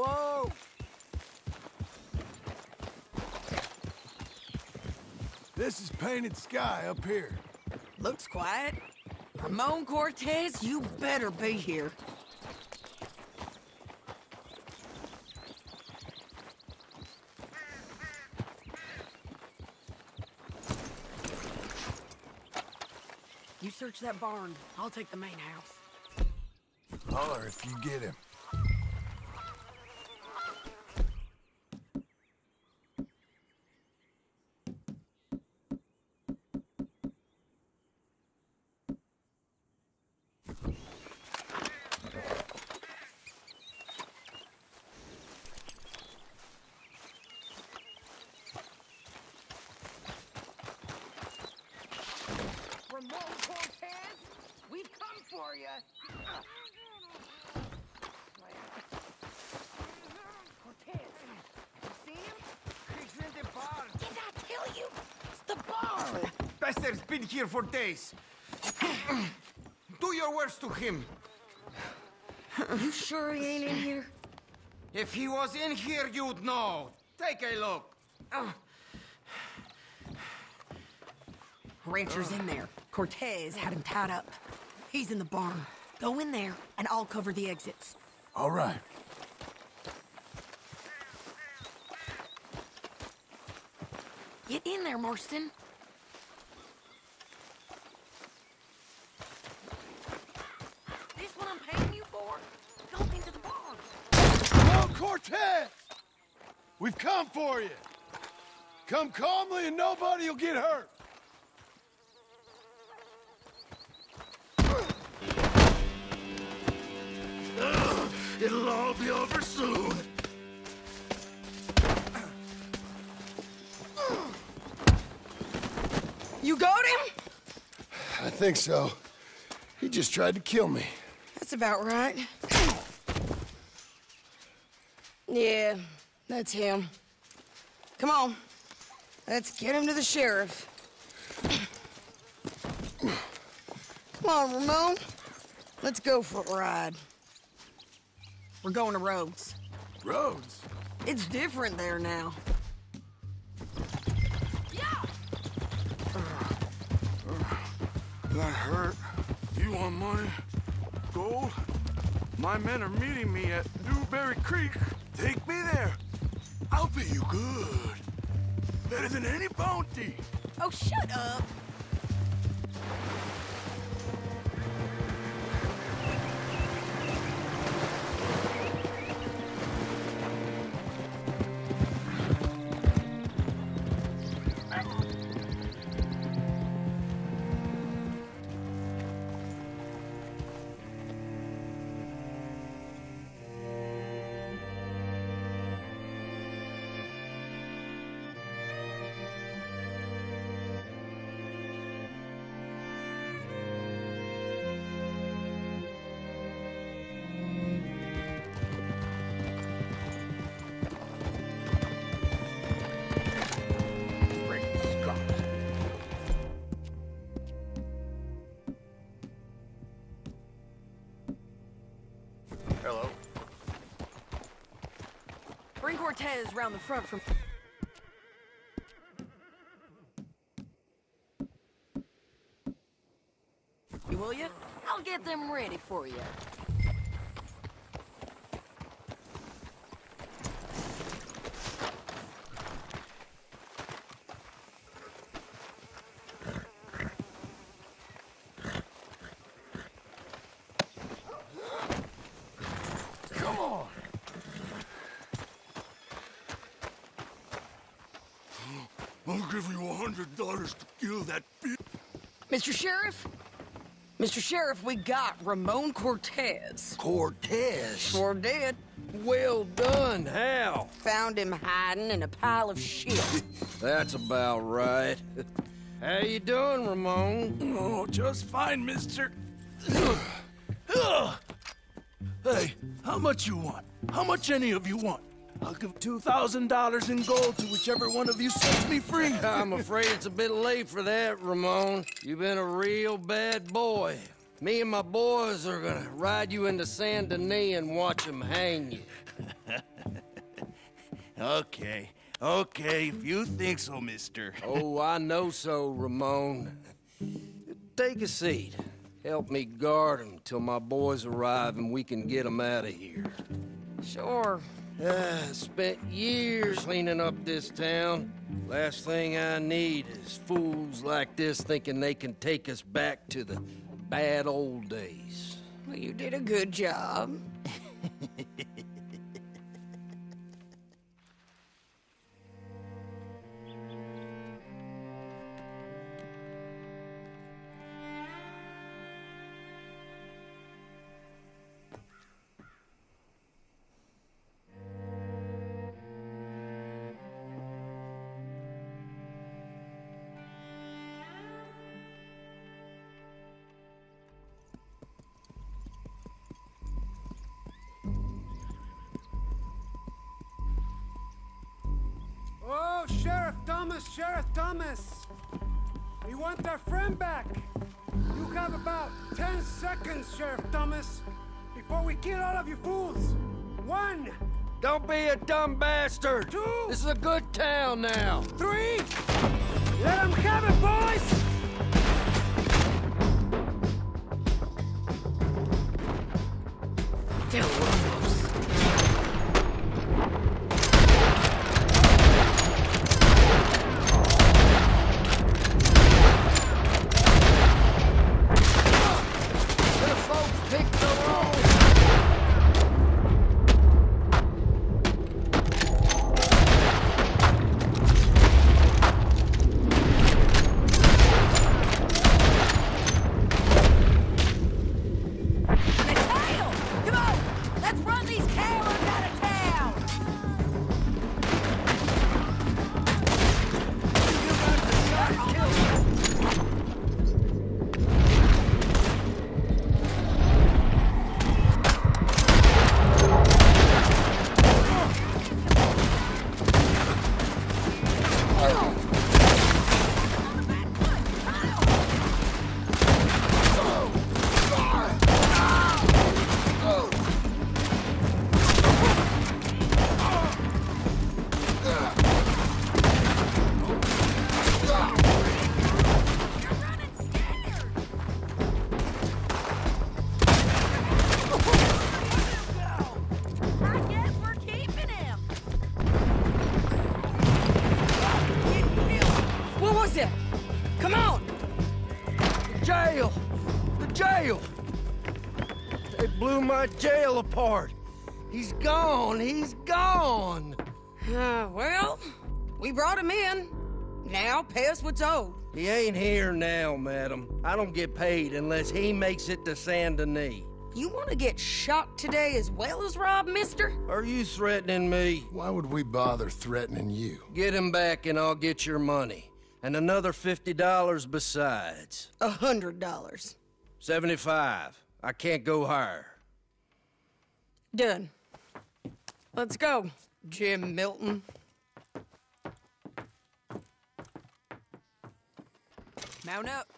Whoa! This is Painted Sky up here. Looks quiet. Ramon Cortez, you better be here. You search that barn. I'll take the main house. Holler if you get him. Bester's been here for days. Do your worst to him. You sure he ain't in here? If he was in here, you'd know. Take a look. Rancher's in there. Cortez had him tied up. He's in the barn. Go in there, and I'll cover the exits. All right. Get in there, Marston. This what I'm paying you for? Go into the barn. Come Cortez! We've come for you. Come calmly and nobody will get hurt. It'll all be over soon. You got him? I think so. He just tried to kill me. That's about right. Yeah, that's him. Come on. Let's get him to the sheriff. Come on, Ramon. Let's go for a ride. We're going to Rhodes. Rhodes? It's different there now. That hurt. You want money? Gold? My men are meeting me at Dewberry Creek. Take me there. I'll pay you good. Better than any bounty. Oh, shut up. Bring round the front from... You will you? I'll get them ready for you. Come on. I'll give you a hundred dollars to kill that bitch. Mr. Sheriff? Mr. Sheriff, we got Ramon Cortez. Cortez? Sure did. Well done. How? Found him hiding in a pile of shit. That's about right. How you doing, Ramon? Oh, just fine, mister. hey, how much you want? How much any of you want? I'll give $2,000 in gold to whichever one of you sets me free. I'm afraid it's a bit late for that, Ramon. You've been a real bad boy. Me and my boys are gonna ride you into Saint Denis and watch them hang you. okay, Okay, if you think so, mister. oh, I know so, Ramon. Take a seat. Help me guard him till my boys arrive and we can get get 'em out of here. Sure. Ah, spent years cleaning up this town. Last thing I need is fools like this thinking they can take us back to the bad old days. Well, you did a good job. a dumb bastard! Two! This is a good town now! Three! Let them have it, boys! My jail apart! He's gone! He's gone! Uh, well, we brought him in. Now pay us what's owed. He ain't here now, madam. I don't get paid unless he makes it to Saint Denis. You want to get shot today as well as Rob, mister? Are you threatening me? Why would we bother threatening you? Get him back and I'll get your money. And another $50 besides. A hundred dollars. 75. I can't go higher. Done. Let's go, Jim Milton. Mount up.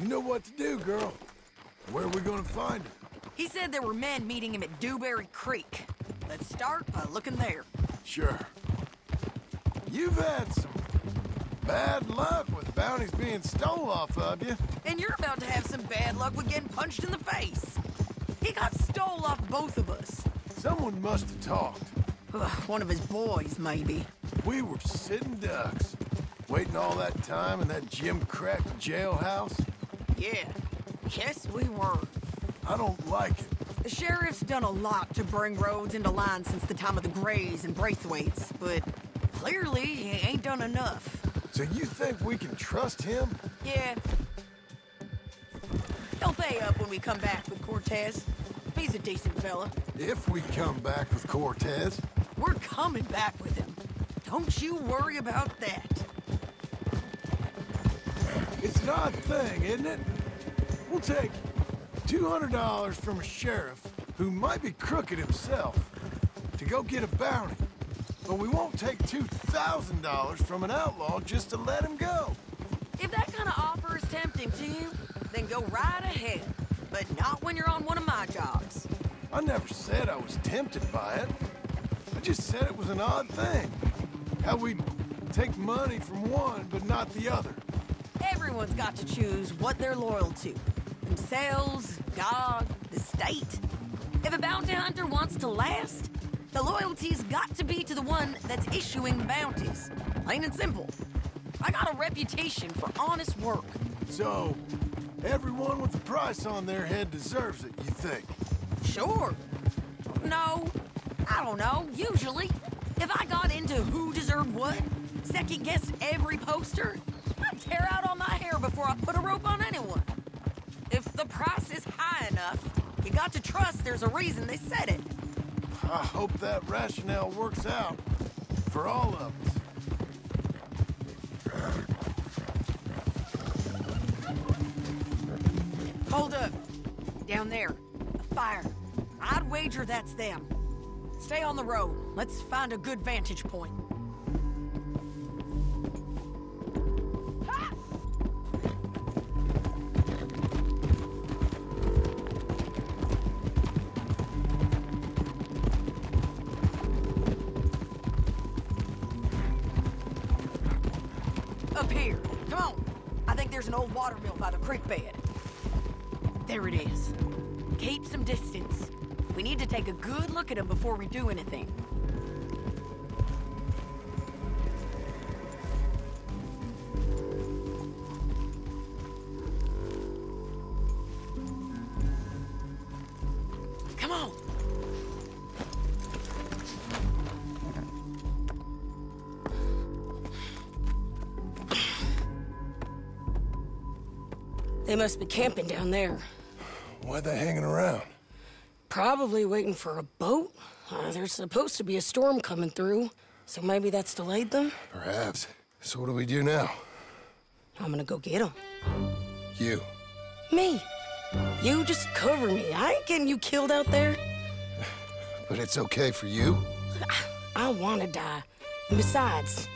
You know what to do, girl. Where are we gonna find her? He said there were men meeting him at Dewberry Creek. Let's start by looking there. Sure. You've had some bad luck with bounties being stole off of you. And you're about to have some bad luck with getting punched in the face. He got stole off both of us. Someone must have talked. One of his boys, maybe. We were sitting ducks, waiting all that time in that Jim Crack jailhouse. Yeah, yes we were. I don't like it. The sheriff's done a lot to bring Rhodes into line since the time of the Grays and Braithwaites, but clearly he ain't done enough. So you think we can trust him? Yeah. He'll pay up when we come back with Cortez. He's a decent fella. If we come back with Cortez. We're coming back with him. Don't you worry about that. It's an odd thing, isn't it? We'll take $200 from a sheriff who might be crooked himself to go get a bounty. But we won't take $2,000 from an outlaw just to let him go. If that kind of offer is tempting to you, then go right ahead. but not when you're on one of my jobs. I never said I was tempted by it. I just said it was an odd thing. How we take money from one, but not the other. Everyone's got to choose what they're loyal to. Themselves, God, the state. If a bounty hunter wants to last, the loyalty's got to be to the one that's issuing the bounties. Plain and simple. I got a reputation for honest work. So, everyone with a price on their head deserves it, you think? Sure. No, I don't know, usually. If I got into who deserved what, second guessed every poster, I'd tear out all my hair before I put a rope on anyone. If the price is high enough, you got to trust there's a reason they said it. I hope that rationale works out for all of us. Hold up. Down there. A fire. I'd wager that's them. Stay on the road. Let's find a good vantage point. There's an old water mill by the creek bed. There it is. Keep some distance. We need to take a good look at them before we do anything. They must be camping down there. Why they hanging around? Probably waiting for a boat. Uh, there's supposed to be a storm coming through, so maybe that's delayed them. Perhaps. So what do we do now? I'm gonna go get them. You. Me. You just cover me. I ain't getting you killed out there. But it's okay for you? I wanna die. And besides,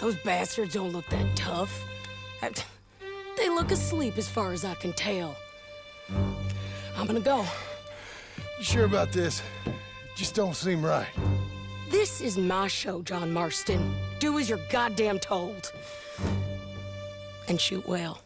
those bastards don't look that tough. I- They look asleep as far as I can tell. I'm gonna go. You sure about this? Just don't seem right. This is my show, John Marston. Do as you're goddamn told. And shoot well.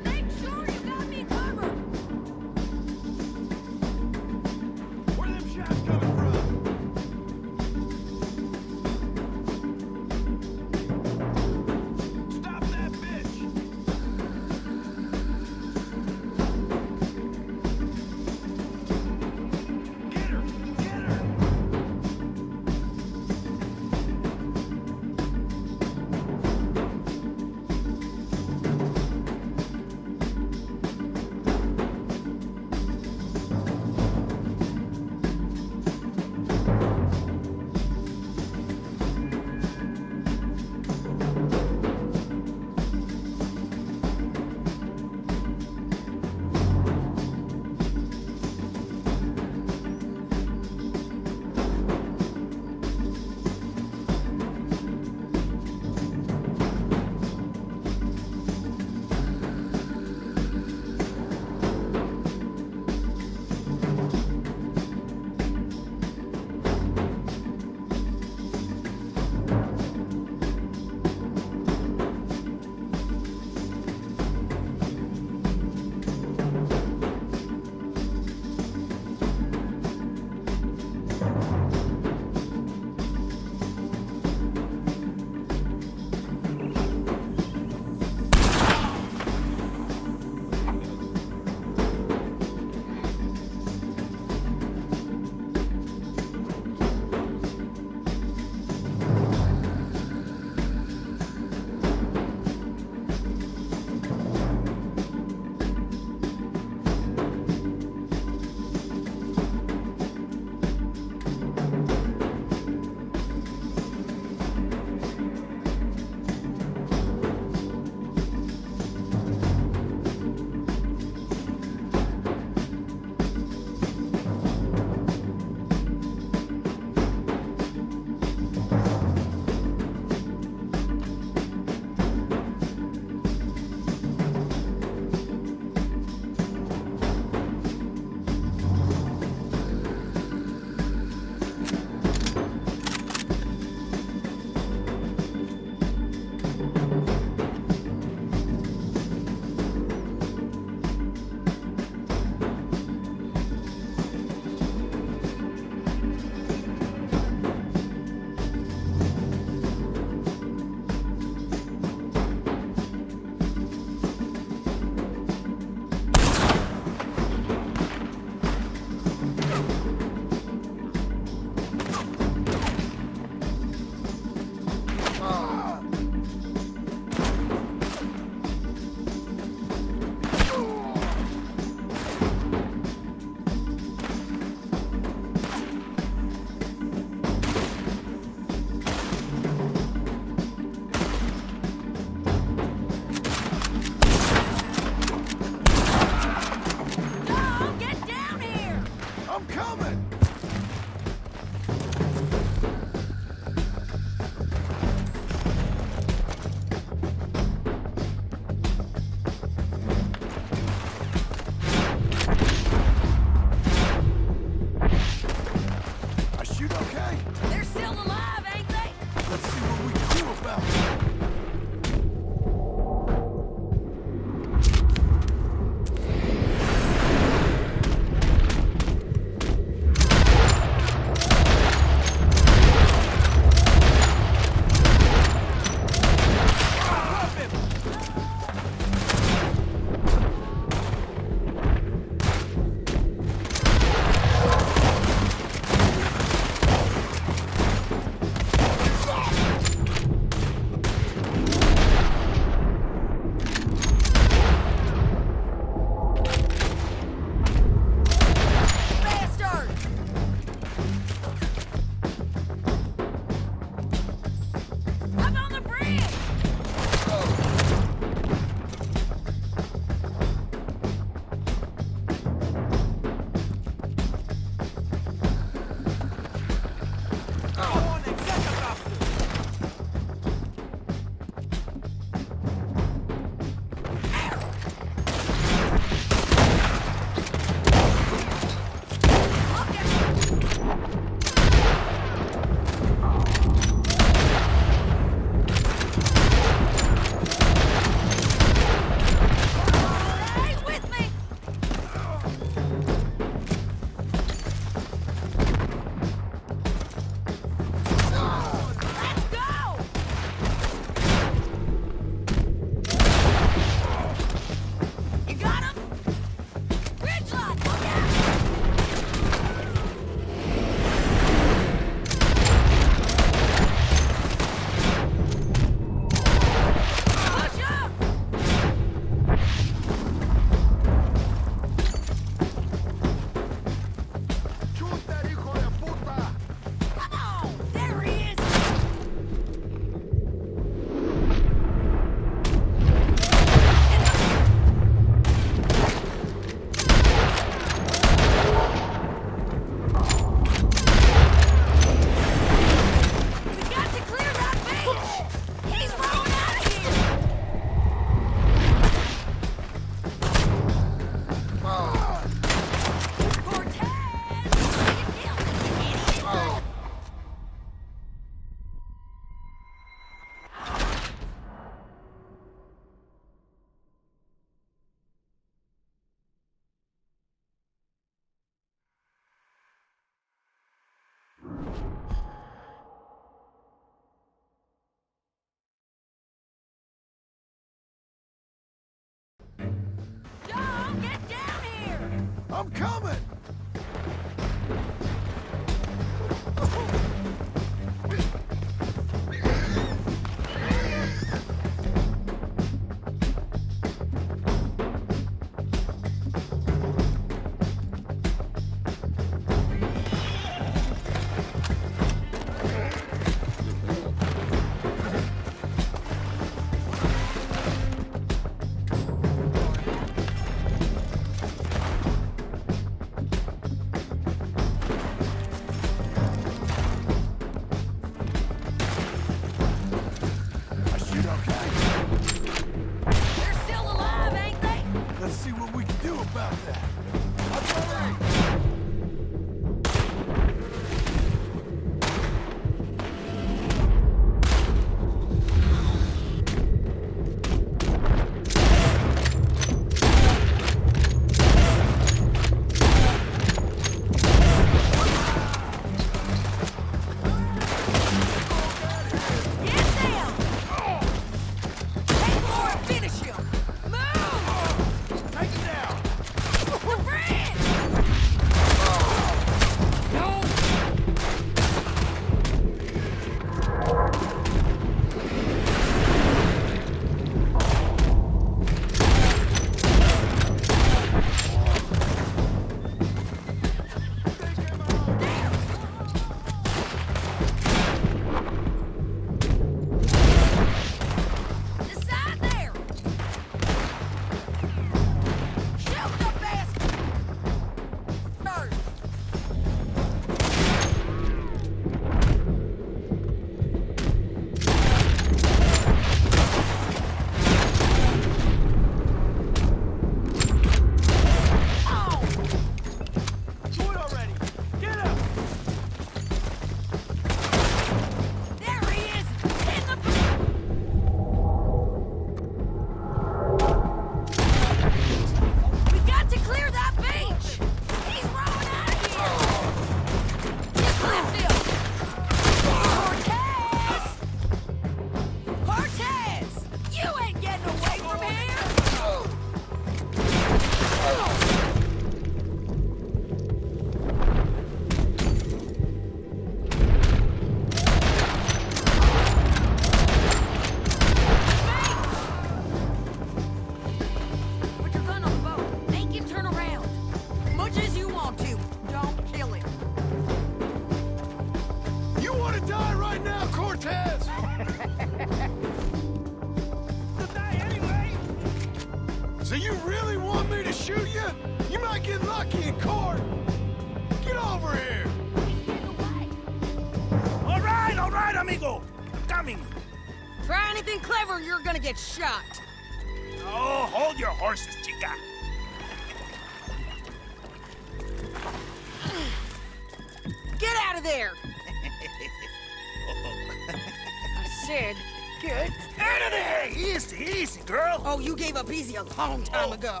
busy a long time ago.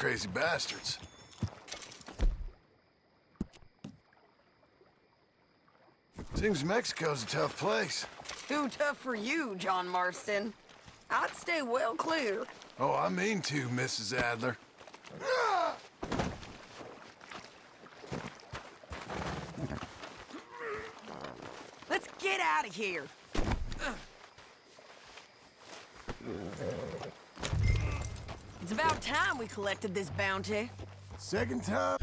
crazy bastards. Seems Mexico's a tough place. Too tough for you, John Marston. I'd stay well clear. Oh, I mean to, Mrs. Adler. Let's get out of here. It's about time we collected this bounty. Second time?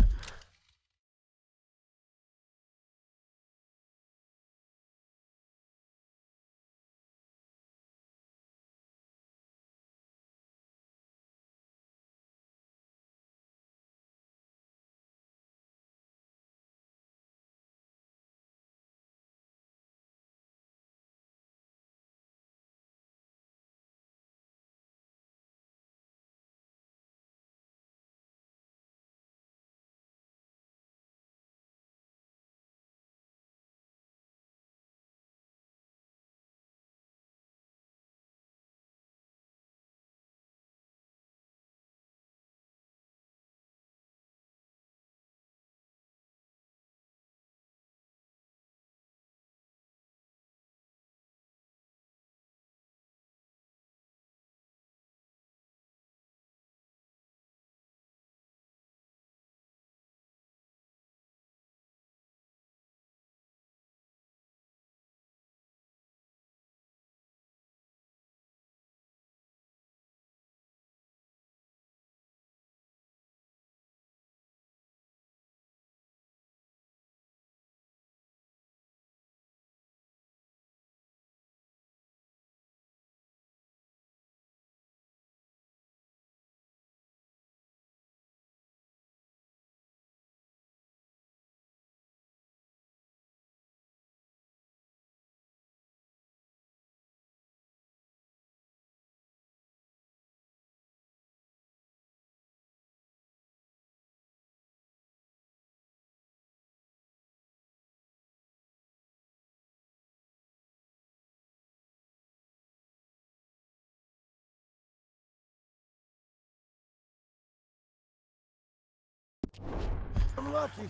Lucky.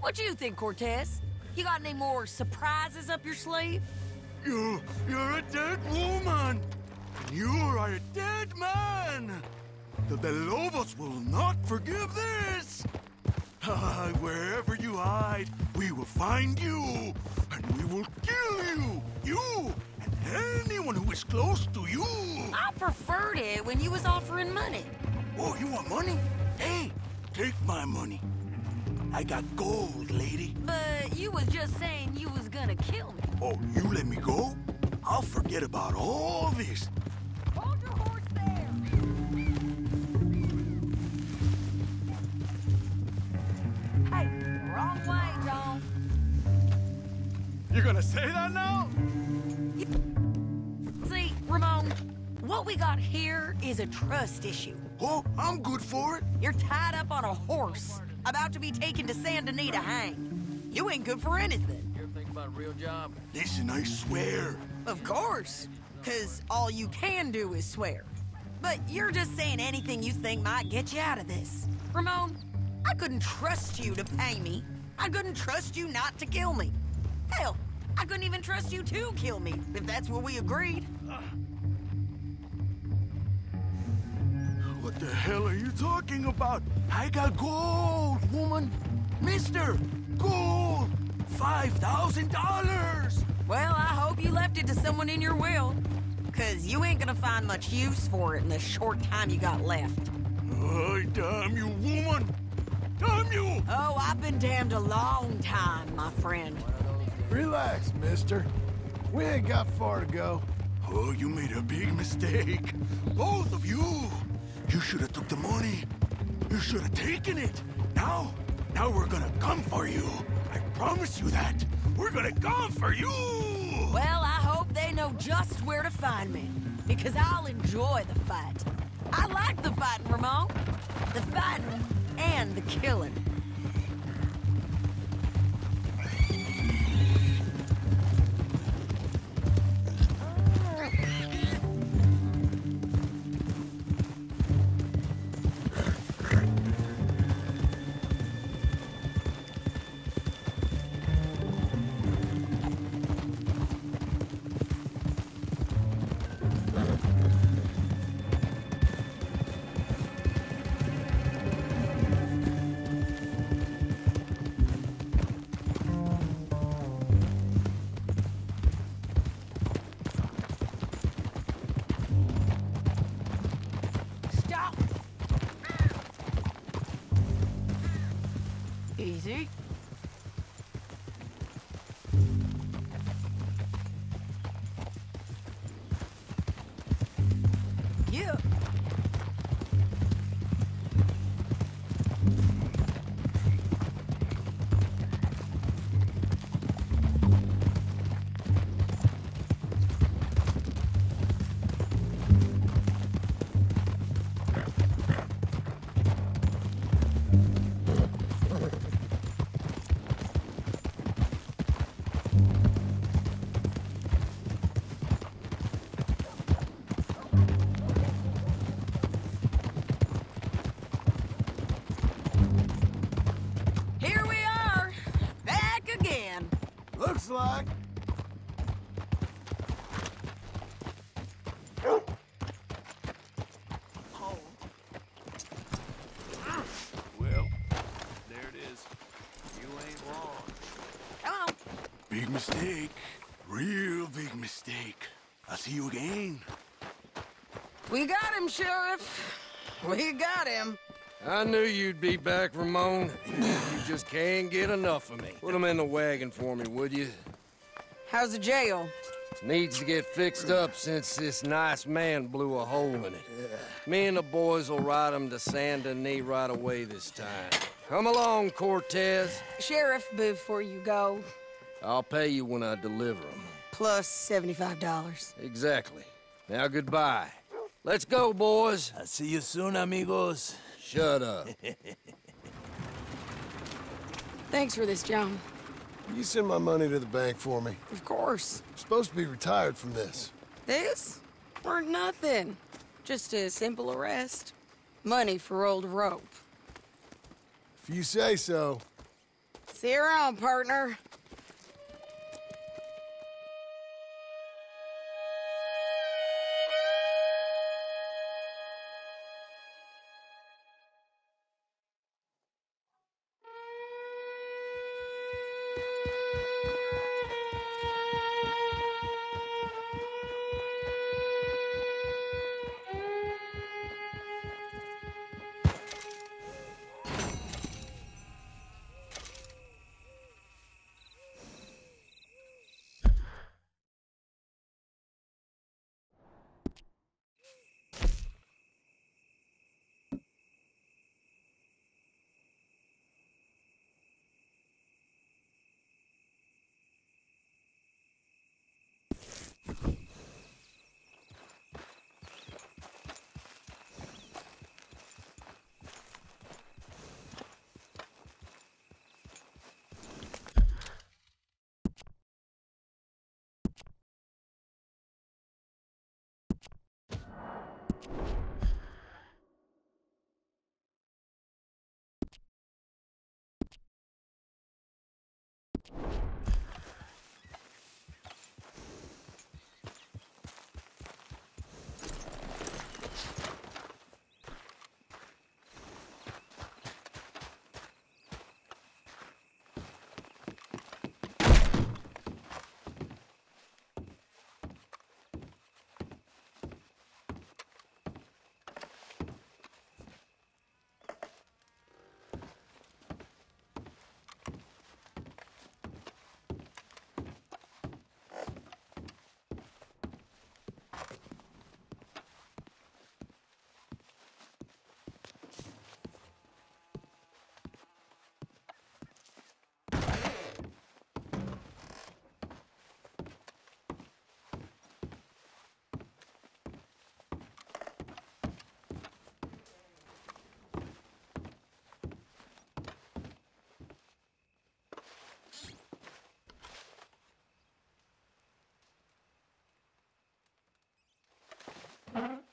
What do you think, Cortez? You got any more surprises up your sleeve? You, you're a dead woman. And you are a dead man. The Del Lobos will not forgive this. Ah, Wherever you hide, we will find you, and we will kill you. You and anyone who is close to you. I preferred it when you was offering money. Oh, you want money? Hey, take my money. I got gold, lady. But you was just saying you was gonna kill me. Oh, you let me go? I'll forget about all this. Hold your horse there. Hey, wrong way, John. You're gonna say that now? See, Ramon, what we got here is a trust issue. Oh, I'm good for it. You're tied up on a horse, about to be taken to Saint Denis to hang. You ain't good for anything. You ever think about a real job? Listen, I swear. Of course, because all you can do is swear. But you're just saying anything you think might get you out of this. Ramon, I couldn't trust you to pay me. I couldn't trust you not to kill me. Hell, I couldn't even trust you to kill me, if that's what we agreed. What the hell are you talking about? I got gold, woman. Mister, gold. $5,000. Well, I hope you left it to someone in your will. Because you ain't gonna find much use for it in the short time you got left. Oh, damn you, woman. Damn you. Oh, I've been damned a long time, my friend. Relax, mister. We ain't got far to go. Oh, you made a big mistake. Both of you. You should have took the money. You should have taken it. Now, now we're gonna come for you. I promise you that. We're gonna come for you. Well, I hope they know just where to find me. Because I'll enjoy the fight. I like the fighting, Ramon. The fighting and the killing. We got him. I knew you'd be back, Ramon. You just can't get enough of me. Put him in the wagon for me, would you? How's the jail? Needs to get fixed up since this nice man blew a hole in it. Me and the boys will ride him to Saint Denis right away this time. Come along, Cortez. Sheriff, before you go, I'll pay you when I deliver him. plus $75. Exactly. Now goodbye. Let's go, boys. I'll see you soon, amigos. Shut up. Thanks for this, John. You send my money to the bank for me. Of course. I'm supposed to be retired from this. This? Weren't nothing. Just a simple arrest. Money for old rope. If you say so. See you around, partner. フフフ。Uh-huh.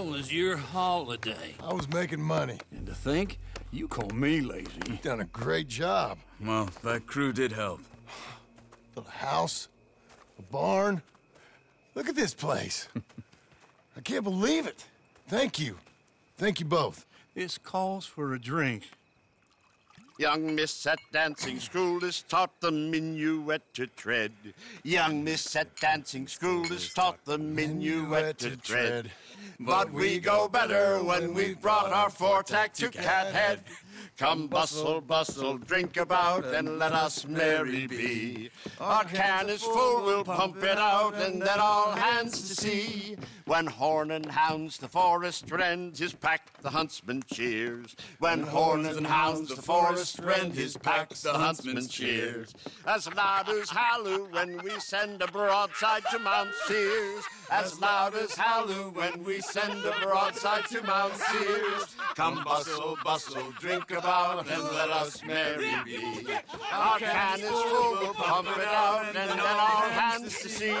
How was your holiday? I was making money. And to think, you call me lazy. You've done a great job. Well, that crew did help. Built a house, a barn. Look at this place. I can't believe it. Thank you. Thank you both. This calls for a drink. Young miss at dancing school is taught the minuet to tread. Young miss at dancing school is taught the minuet to tread. But we go better when we've brought our foretack to Cathead. Come bustle, bustle, drink about, and let us merry be. Our can is full, we'll pump it out, and then all hands to sea. When horn and hounds the forest rend, his pack the huntsman cheers. When horn and hounds the forest rend, his pack the huntsman cheers. As loud as halloo when we send a broadside to Mount Sears. As loud as halloo when we send a broadside to Mount Sears. Come bustle, bustle, drink about, and let us merry be. Our can is full, we'll pump it out, and then all hands to sea.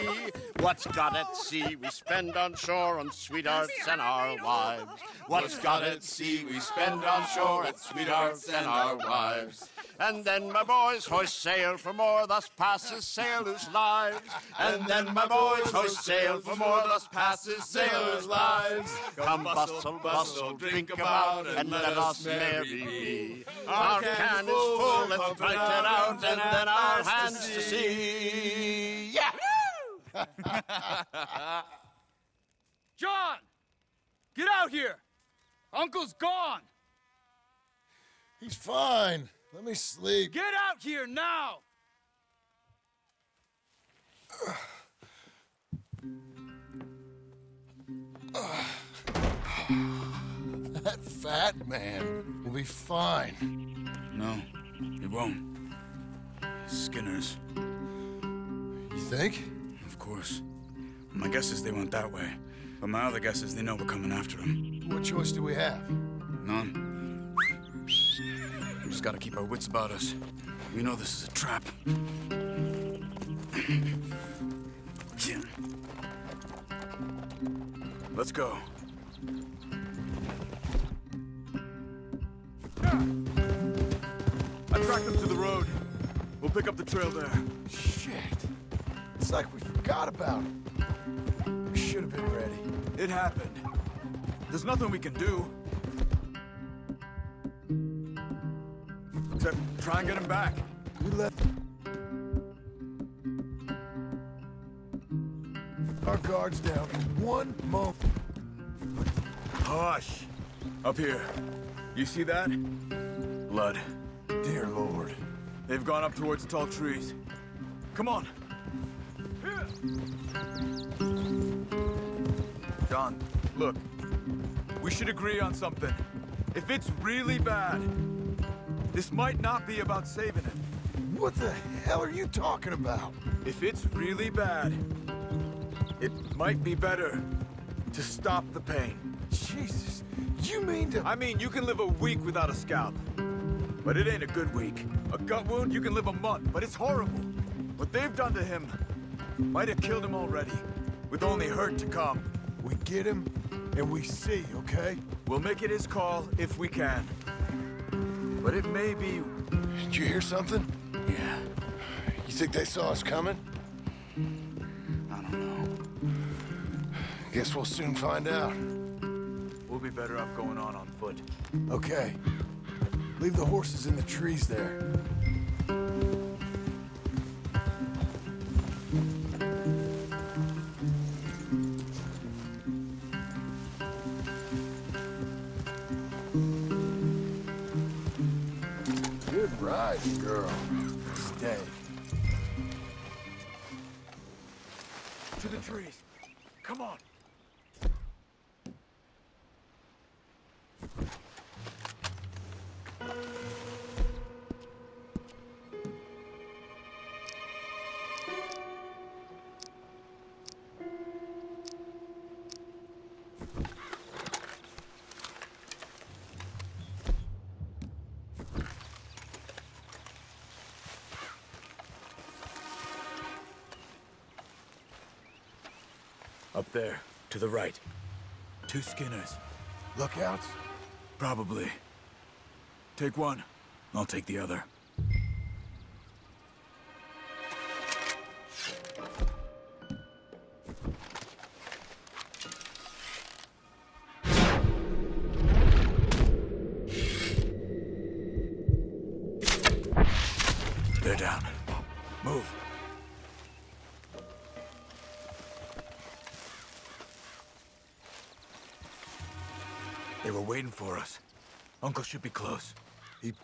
What's got at sea we spend on shore on sweethearts and our wives. What's got at sea we spend on shore at sweethearts and our wives. And then my boys hoist sail for more, thus passes sailors' lives. And then my boys hoist sail for more, thus passes sailors' lives. Come bustle, bustle, drink about, and let us merry be. Our can is full, let's drink it out, and then our hands to sea. Yeah! John! Get out here! Uncle's gone! He's fine. Let me sleep. Get out here now! That fat man will be fine. No, he won't. Skinner's. You think? Of course. My guess is they went that way. But my other guess is they know we're coming after them. What choice do we have? None. Just gotta keep our wits about us. We know this is a trap. Let's go. I tracked them to the road. We'll pick up the trail there. Shit. It's like we forgot about it. We should have been ready. It happened. There's nothing we can do. Except try and get him back. We left. Our guards down one moment. Hush. Up here. You see that? Blood. Dear Lord. They've gone up towards the tall trees. Come on. Here. John, look. We should agree on something. If it's really bad, this might not be about saving it. What the hell are you talking about? If it's really bad, it might be better to stop the pain. Jesus, you mean to... I mean, you can live a week without a scalp. But it ain't a good week. A gut wound, you can live a month, but it's horrible. What they've done to him might have killed him already, with only hurt to come. We get him, and we see, okay? We'll make it his call if we can. But it may be... Did you hear something? Yeah. You think they saw us coming? I don't know. Guess we'll soon find out. We'll be better off going on on foot. Okay. Leave the horses in the trees there. Ride, girl. Stay. To the trees. The right. Two Skinners. Lookouts? Probably. Take one. I'll take the other.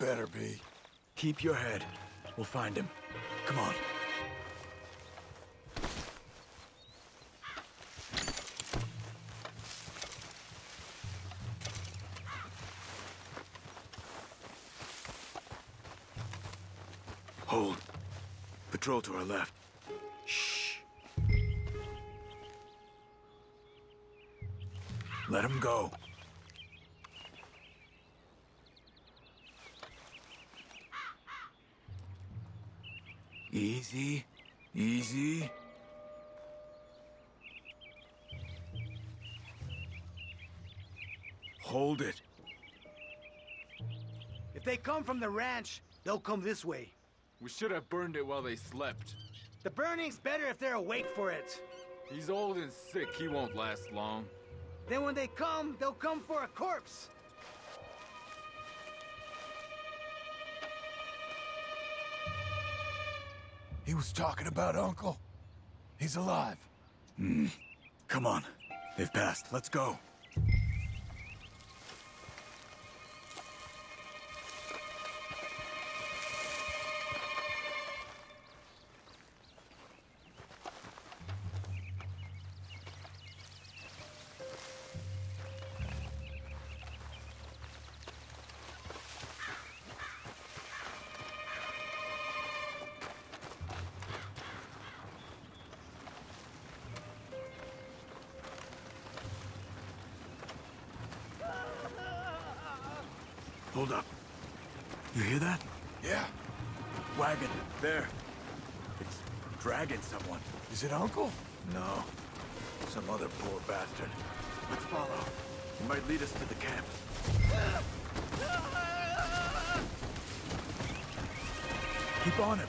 Better be. Keep your head. We'll find him. Come on. Hold. Patrol to our left. Shh. Let him go. From the ranch, they'll come this way. We should have burned it while they slept. The burning's better if they're awake for it. He's old and sick. He won't last long. Then when they come, they'll come for a corpse. He was talking about Uncle. He's alive. Hmm. Come on. They've passed. Let's go. Is it Uncle? No. Some other poor bastard. Let's follow. He might lead us to the camp. Keep on him.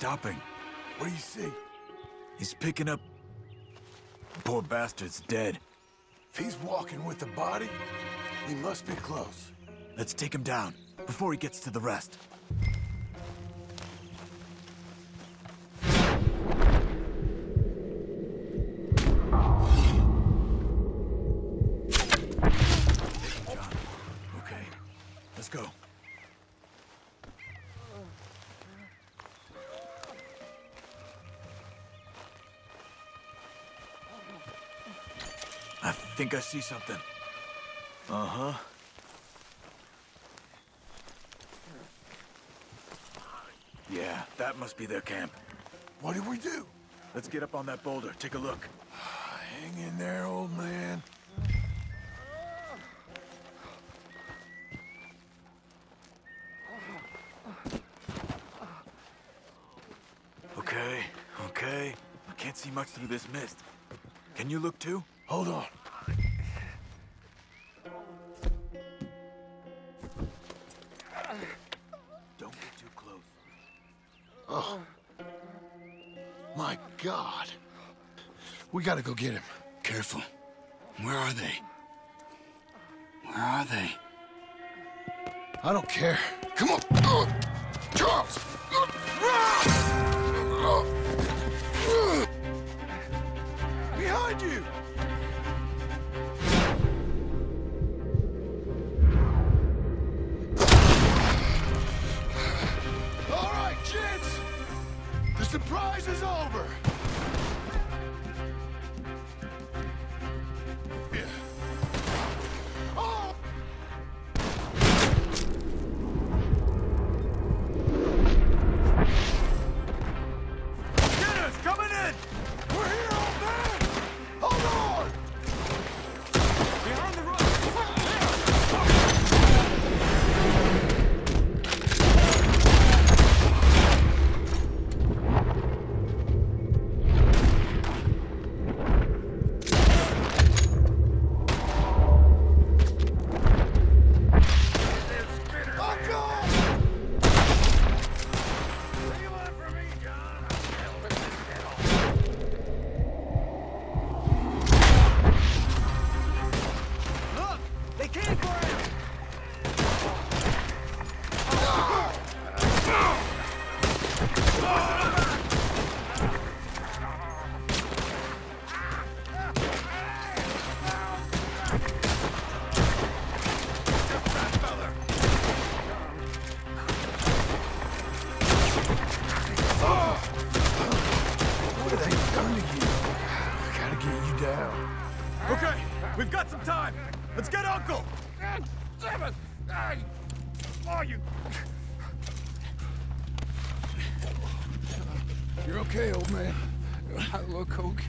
Stopping. What do you see? He's picking up... Poor bastard's dead. If he's walking with the body, he must be close. Let's take him down, before he gets to the rest. Think I see something. Uh-huh. Yeah, that must be their camp. What do we do? Let's get up on that boulder. Take a look. Hang in there, old man. Okay, okay. I can't see much through this mist. Can you look too? Hold on. We gotta go get him. Careful. Where are they? Where are they? I don't care. Come on. Uh, Charles! Behind you! All right, kids! The surprise is over!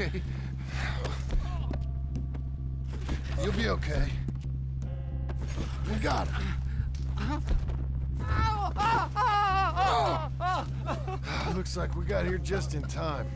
okay. You'll be okay. We got him. Oh, looks like we got here just in time.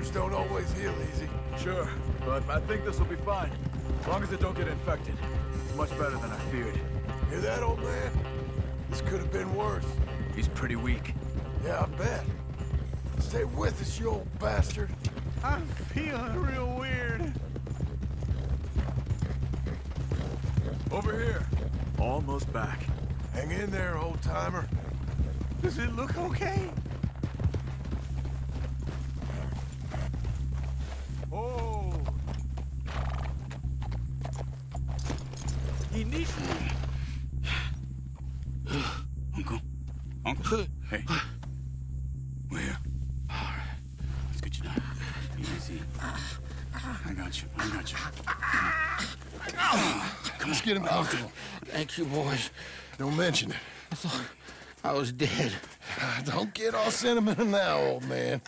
Burns don't always heal easy. Sure, but I think this will be fine. As long as it don't get infected. It's much better than I feared. Hear that, old man? This could have been worse. He's pretty weak. Yeah, I bet. Stay with us, you old bastard. I'm feeling real weird. Over here. Almost back. Hang in there, old timer. Does it look okay? Thank you, boys. Don't mention it. I thought I was dead. Ah, don't get all sentimental now, old man.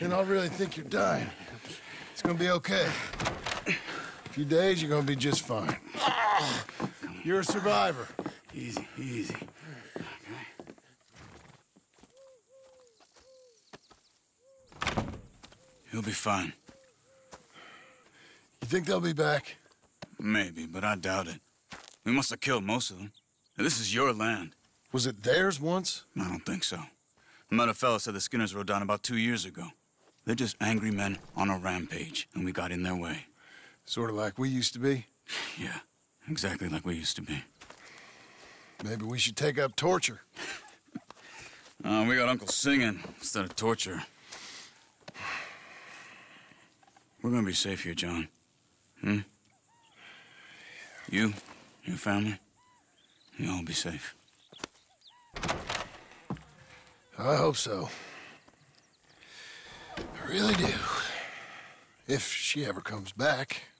And I'll really think you're dying. It's gonna be okay. A few days, you're gonna be just fine. You're a survivor. Easy, easy. He'll be fine. You think they'll be back? Maybe, but I doubt it. We must have killed most of them. This is your land. Was it theirs once? I don't think so. I met a fellow said the Skinners rode down about two years ago. They're just angry men on a rampage, and we got in their way. Sort of like we used to be? Yeah, exactly like we used to be. Maybe we should take up torture. Uh, we got Uncle singing instead of torture. We're gonna be safe here, John. Hmm? You, your family, you all be safe. I hope so. I really do. If she ever comes back.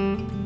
What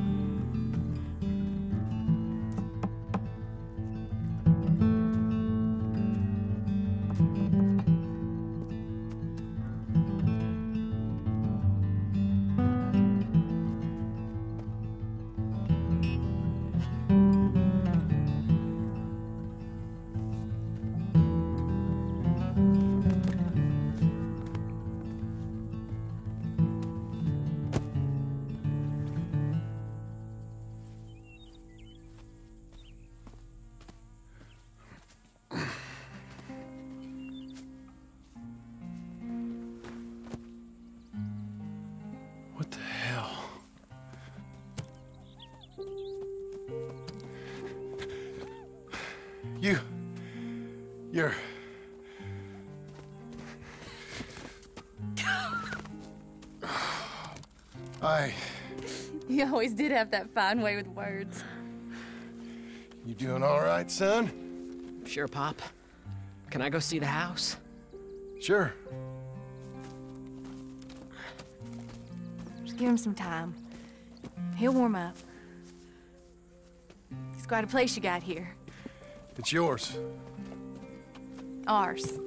always did have that fine way with words. You doing all right, son? Sure, Pop. Can I go see the house? Sure. Just give him some time. He'll warm up. It's quite a place you got here. It's yours. Ours.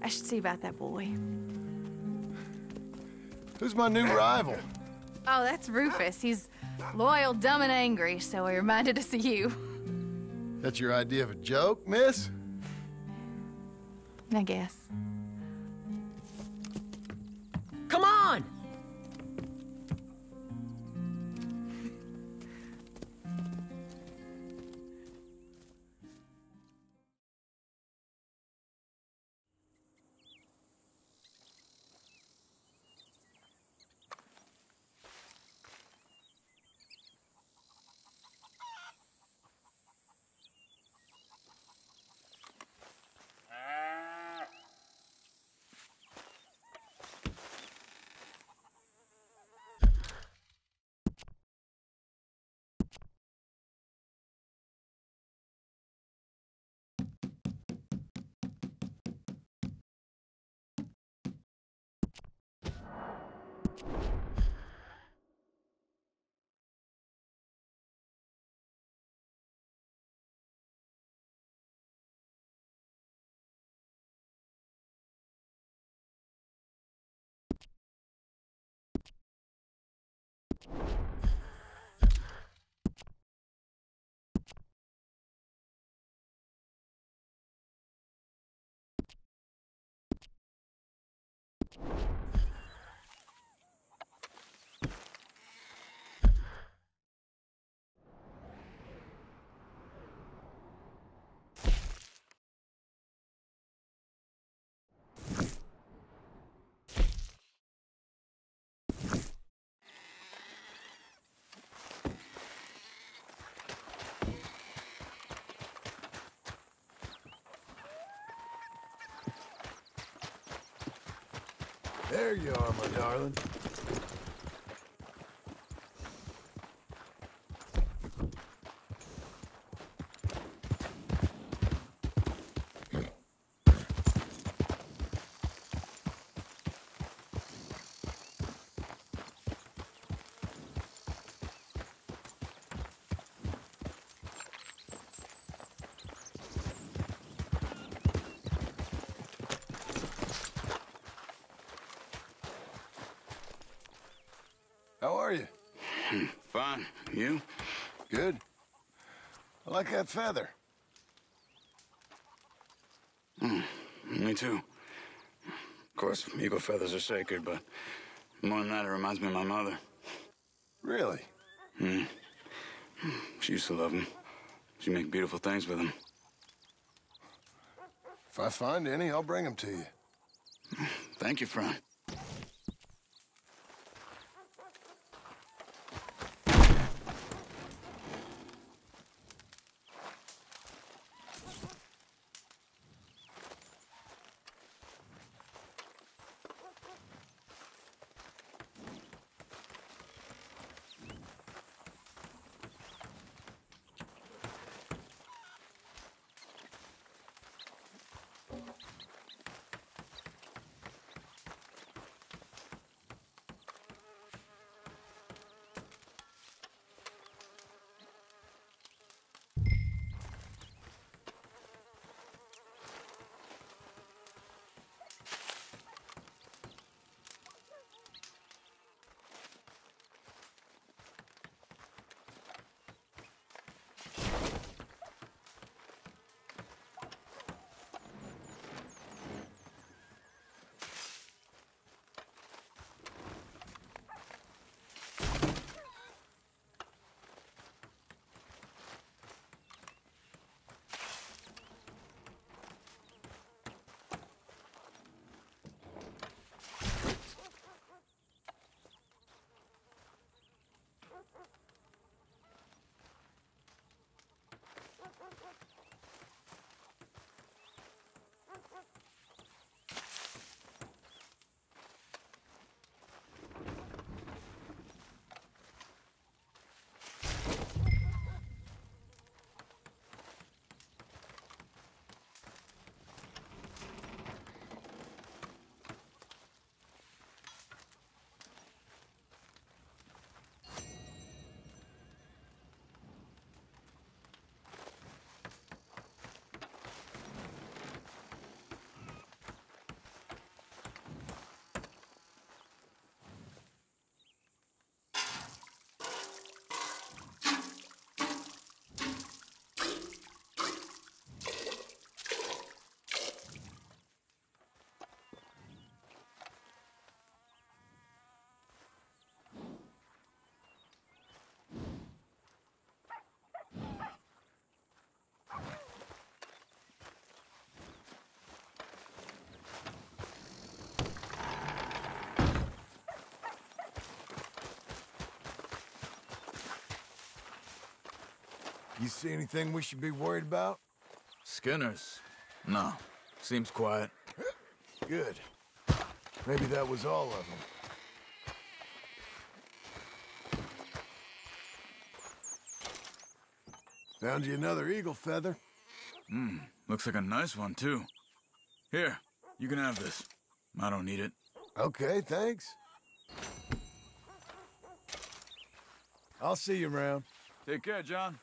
I should see about that boy. Who's my new rival? Oh, that's Rufus. He's loyal, dumb, and angry, so he reminded us of you. That's your idea of a joke, miss? I guess. There you are, my darling. How are you? Fine. You? Good. I like that feather. Hmm. Me too. Of course, eagle feathers are sacred, but more than that, it reminds me of my mother. Really? Hmm. She used to love them. She'd make beautiful things with them. If I find any, I'll bring them to you. Thank you, friend. You see anything we should be worried about? Skinners? No. Seems quiet. Good. Maybe that was all of them. Found you another eagle feather. Hmm. Looks like a nice one, too. Here, you can have this. I don't need it. Okay, thanks. I'll see you around. Take care, John.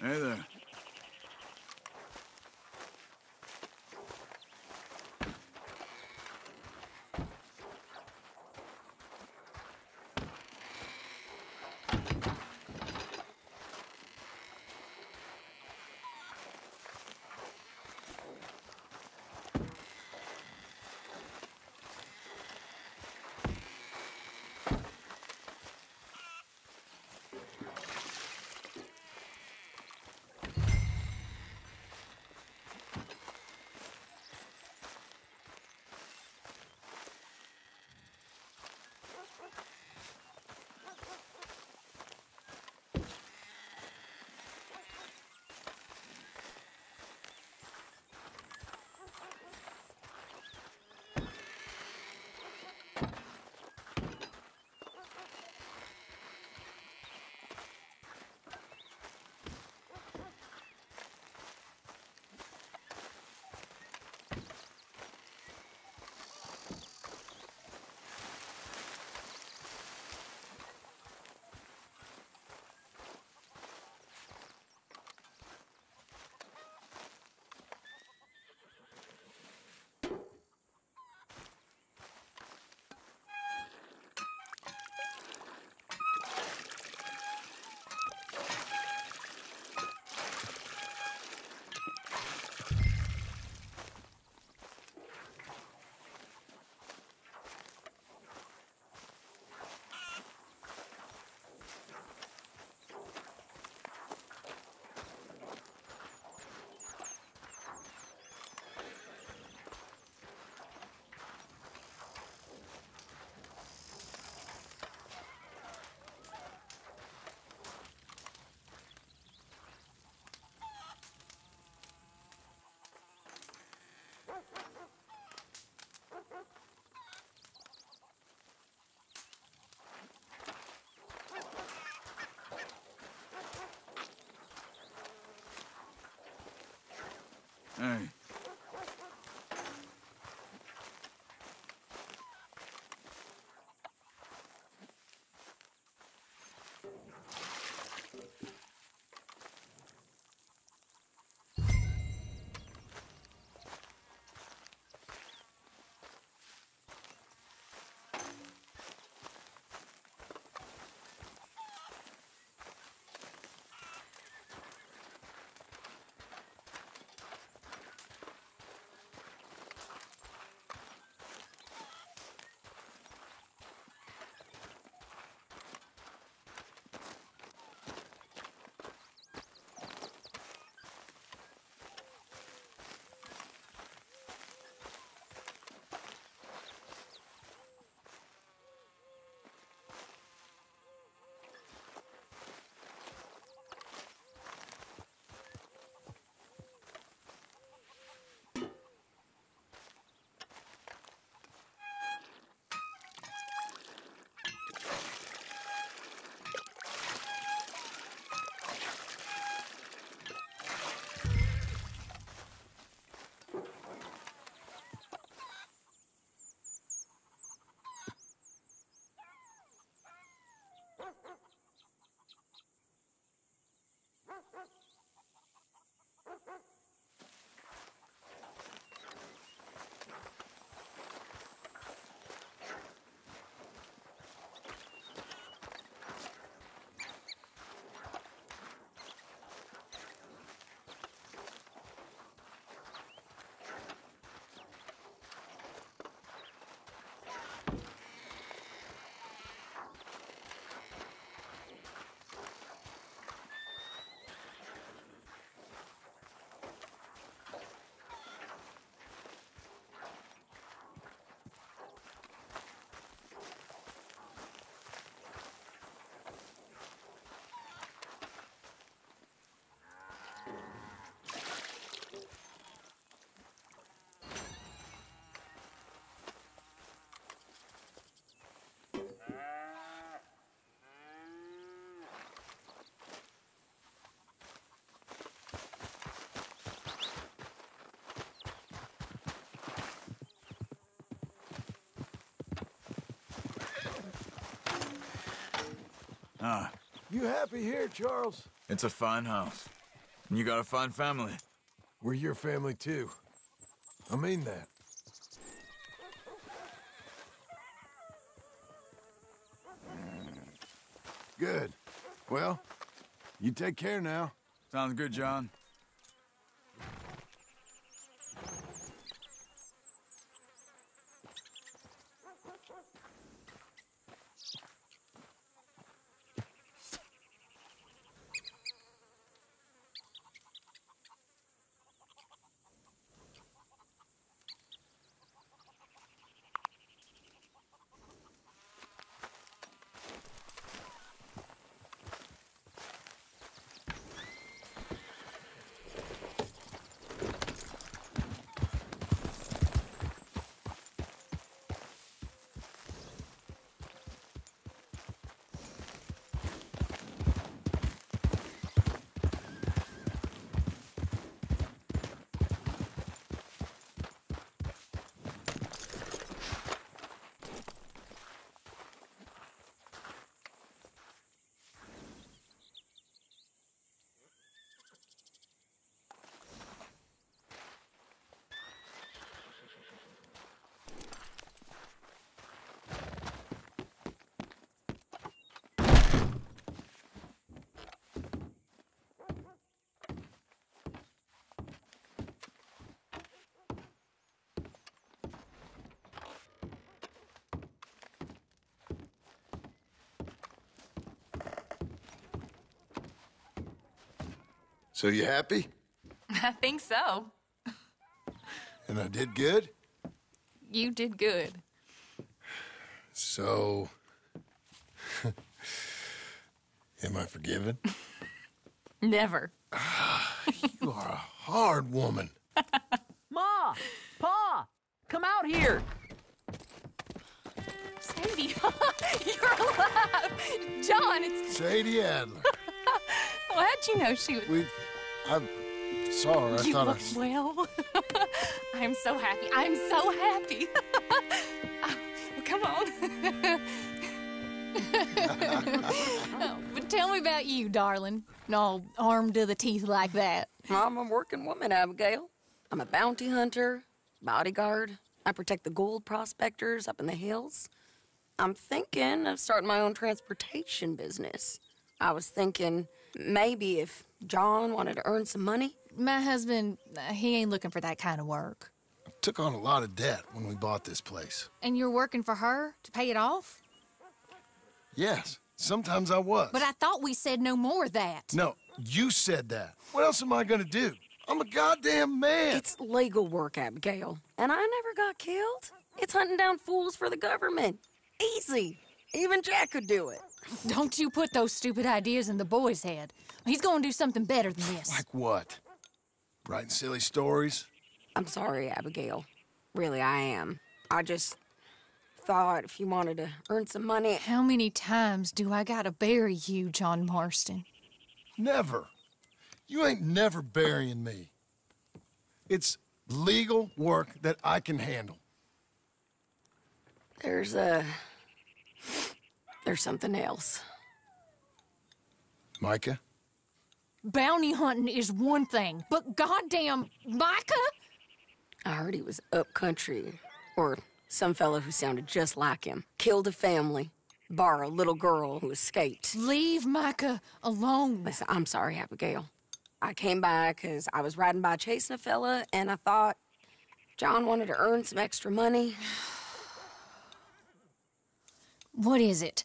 Hey there. Hey. Hey. You happy here, Charles? It's a fine house. And you got a fine family. We're your family, too. I mean that. Good. Well, you take care now. Sounds good, John. So you happy? I think so. And I did good? You did good. So... Am I forgiven? Never. you are a hard woman. Ma! Pa! Come out here! Sadie, you're alive! John, it's... Sadie Adler. How'd you know she was... We... I saw her. I you thought I... look well. I'm so happy. I'm so happy. Oh, come on. Oh, but tell me about you, darling. All armed to the teeth like that. I'm a working woman, Abigail. I'm a bounty hunter, bodyguard. I protect the gold prospectors up in the hills. I'm thinking of starting my own transportation business. I was thinking maybe if John wanted to earn some money. My husband, uh, he ain't looking for that kind of work. Took on a lot of debt when we bought this place. And you're working for her to pay it off? Yes, sometimes I was. But I thought we said no more of that. No, you said that. What else am I gonna do? I'm a goddamn man. It's legal work, Abigail. And I never got killed. It's hunting down fools for the government. Easy. Even Jack could do it. Don't you put those stupid ideas in the boy's head. He's gonna do something better than this. Like what? Writing silly stories? I'm sorry, Abigail. Really, I am. I just thought if you wanted to earn some money. How many times do I gotta bury you, John Marston? Never. You ain't never burying me. It's legal work that I can handle. There's a. There's something else. Micah? Bounty hunting is one thing, but goddamn, Micah? I heard he was up country, or some fellow who sounded just like him. Killed a family, bar a little girl who escaped. Leave Micah alone. Listen, I'm sorry, Abigail. I came by because I was riding by chasing a fella, and I thought John wanted to earn some extra money. What is it?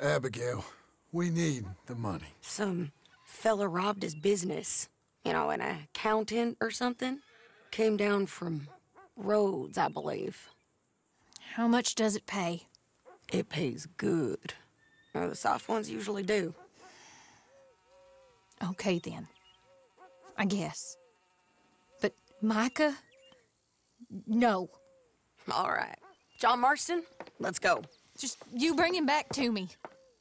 Abigail, we need the money. Some fella robbed his business. You know, an accountant or something. Came down from Rhodes, I believe. How much does it pay? It pays good. Well, the soft ones usually do. Okay, then. I guess. But Micah? No. All right. John Marston, let's go. Just you bring him back to me.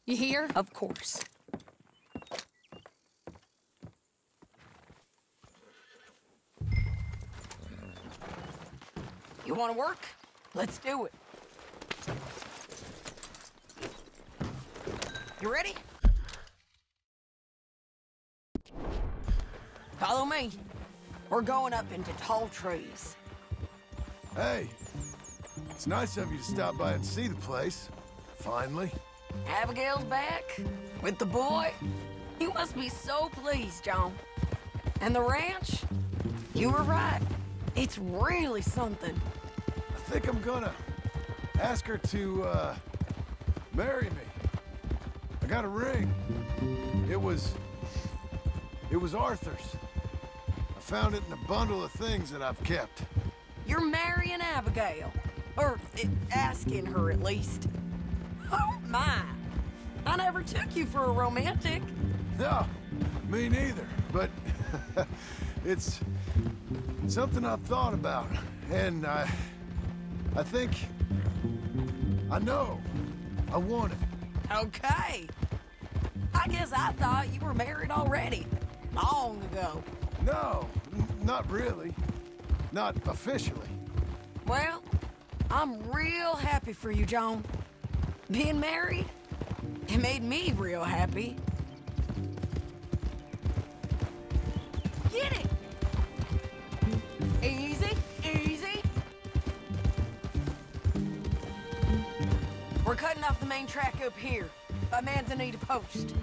You hear? Of course. You want to work? Let's do it. You ready? Follow me. We're going up into tall trees. Hey, it's nice of you to stop by and see the place. Finally. Abigail's back? With the boy? You must be so pleased, John. And the ranch? You were right. It's really something. I think I'm gonna ask her to, uh, marry me. I got a ring. It was... It was Arthur's. I found it in a bundle of things that I've kept. You're marrying Abigail. Or eh, asking her, at least. Oh, my. I never took you for a romantic. No, me neither. But it's something I've thought about. And I... I think... I know. I want it. Okay. I guess I thought you were married already. Long ago. No, not really. Not officially. Well, I'm real happy for you, John. Being married, it made me real happy. Get it! Easy, easy. We're cutting off the main track up here, by Manzanita Post.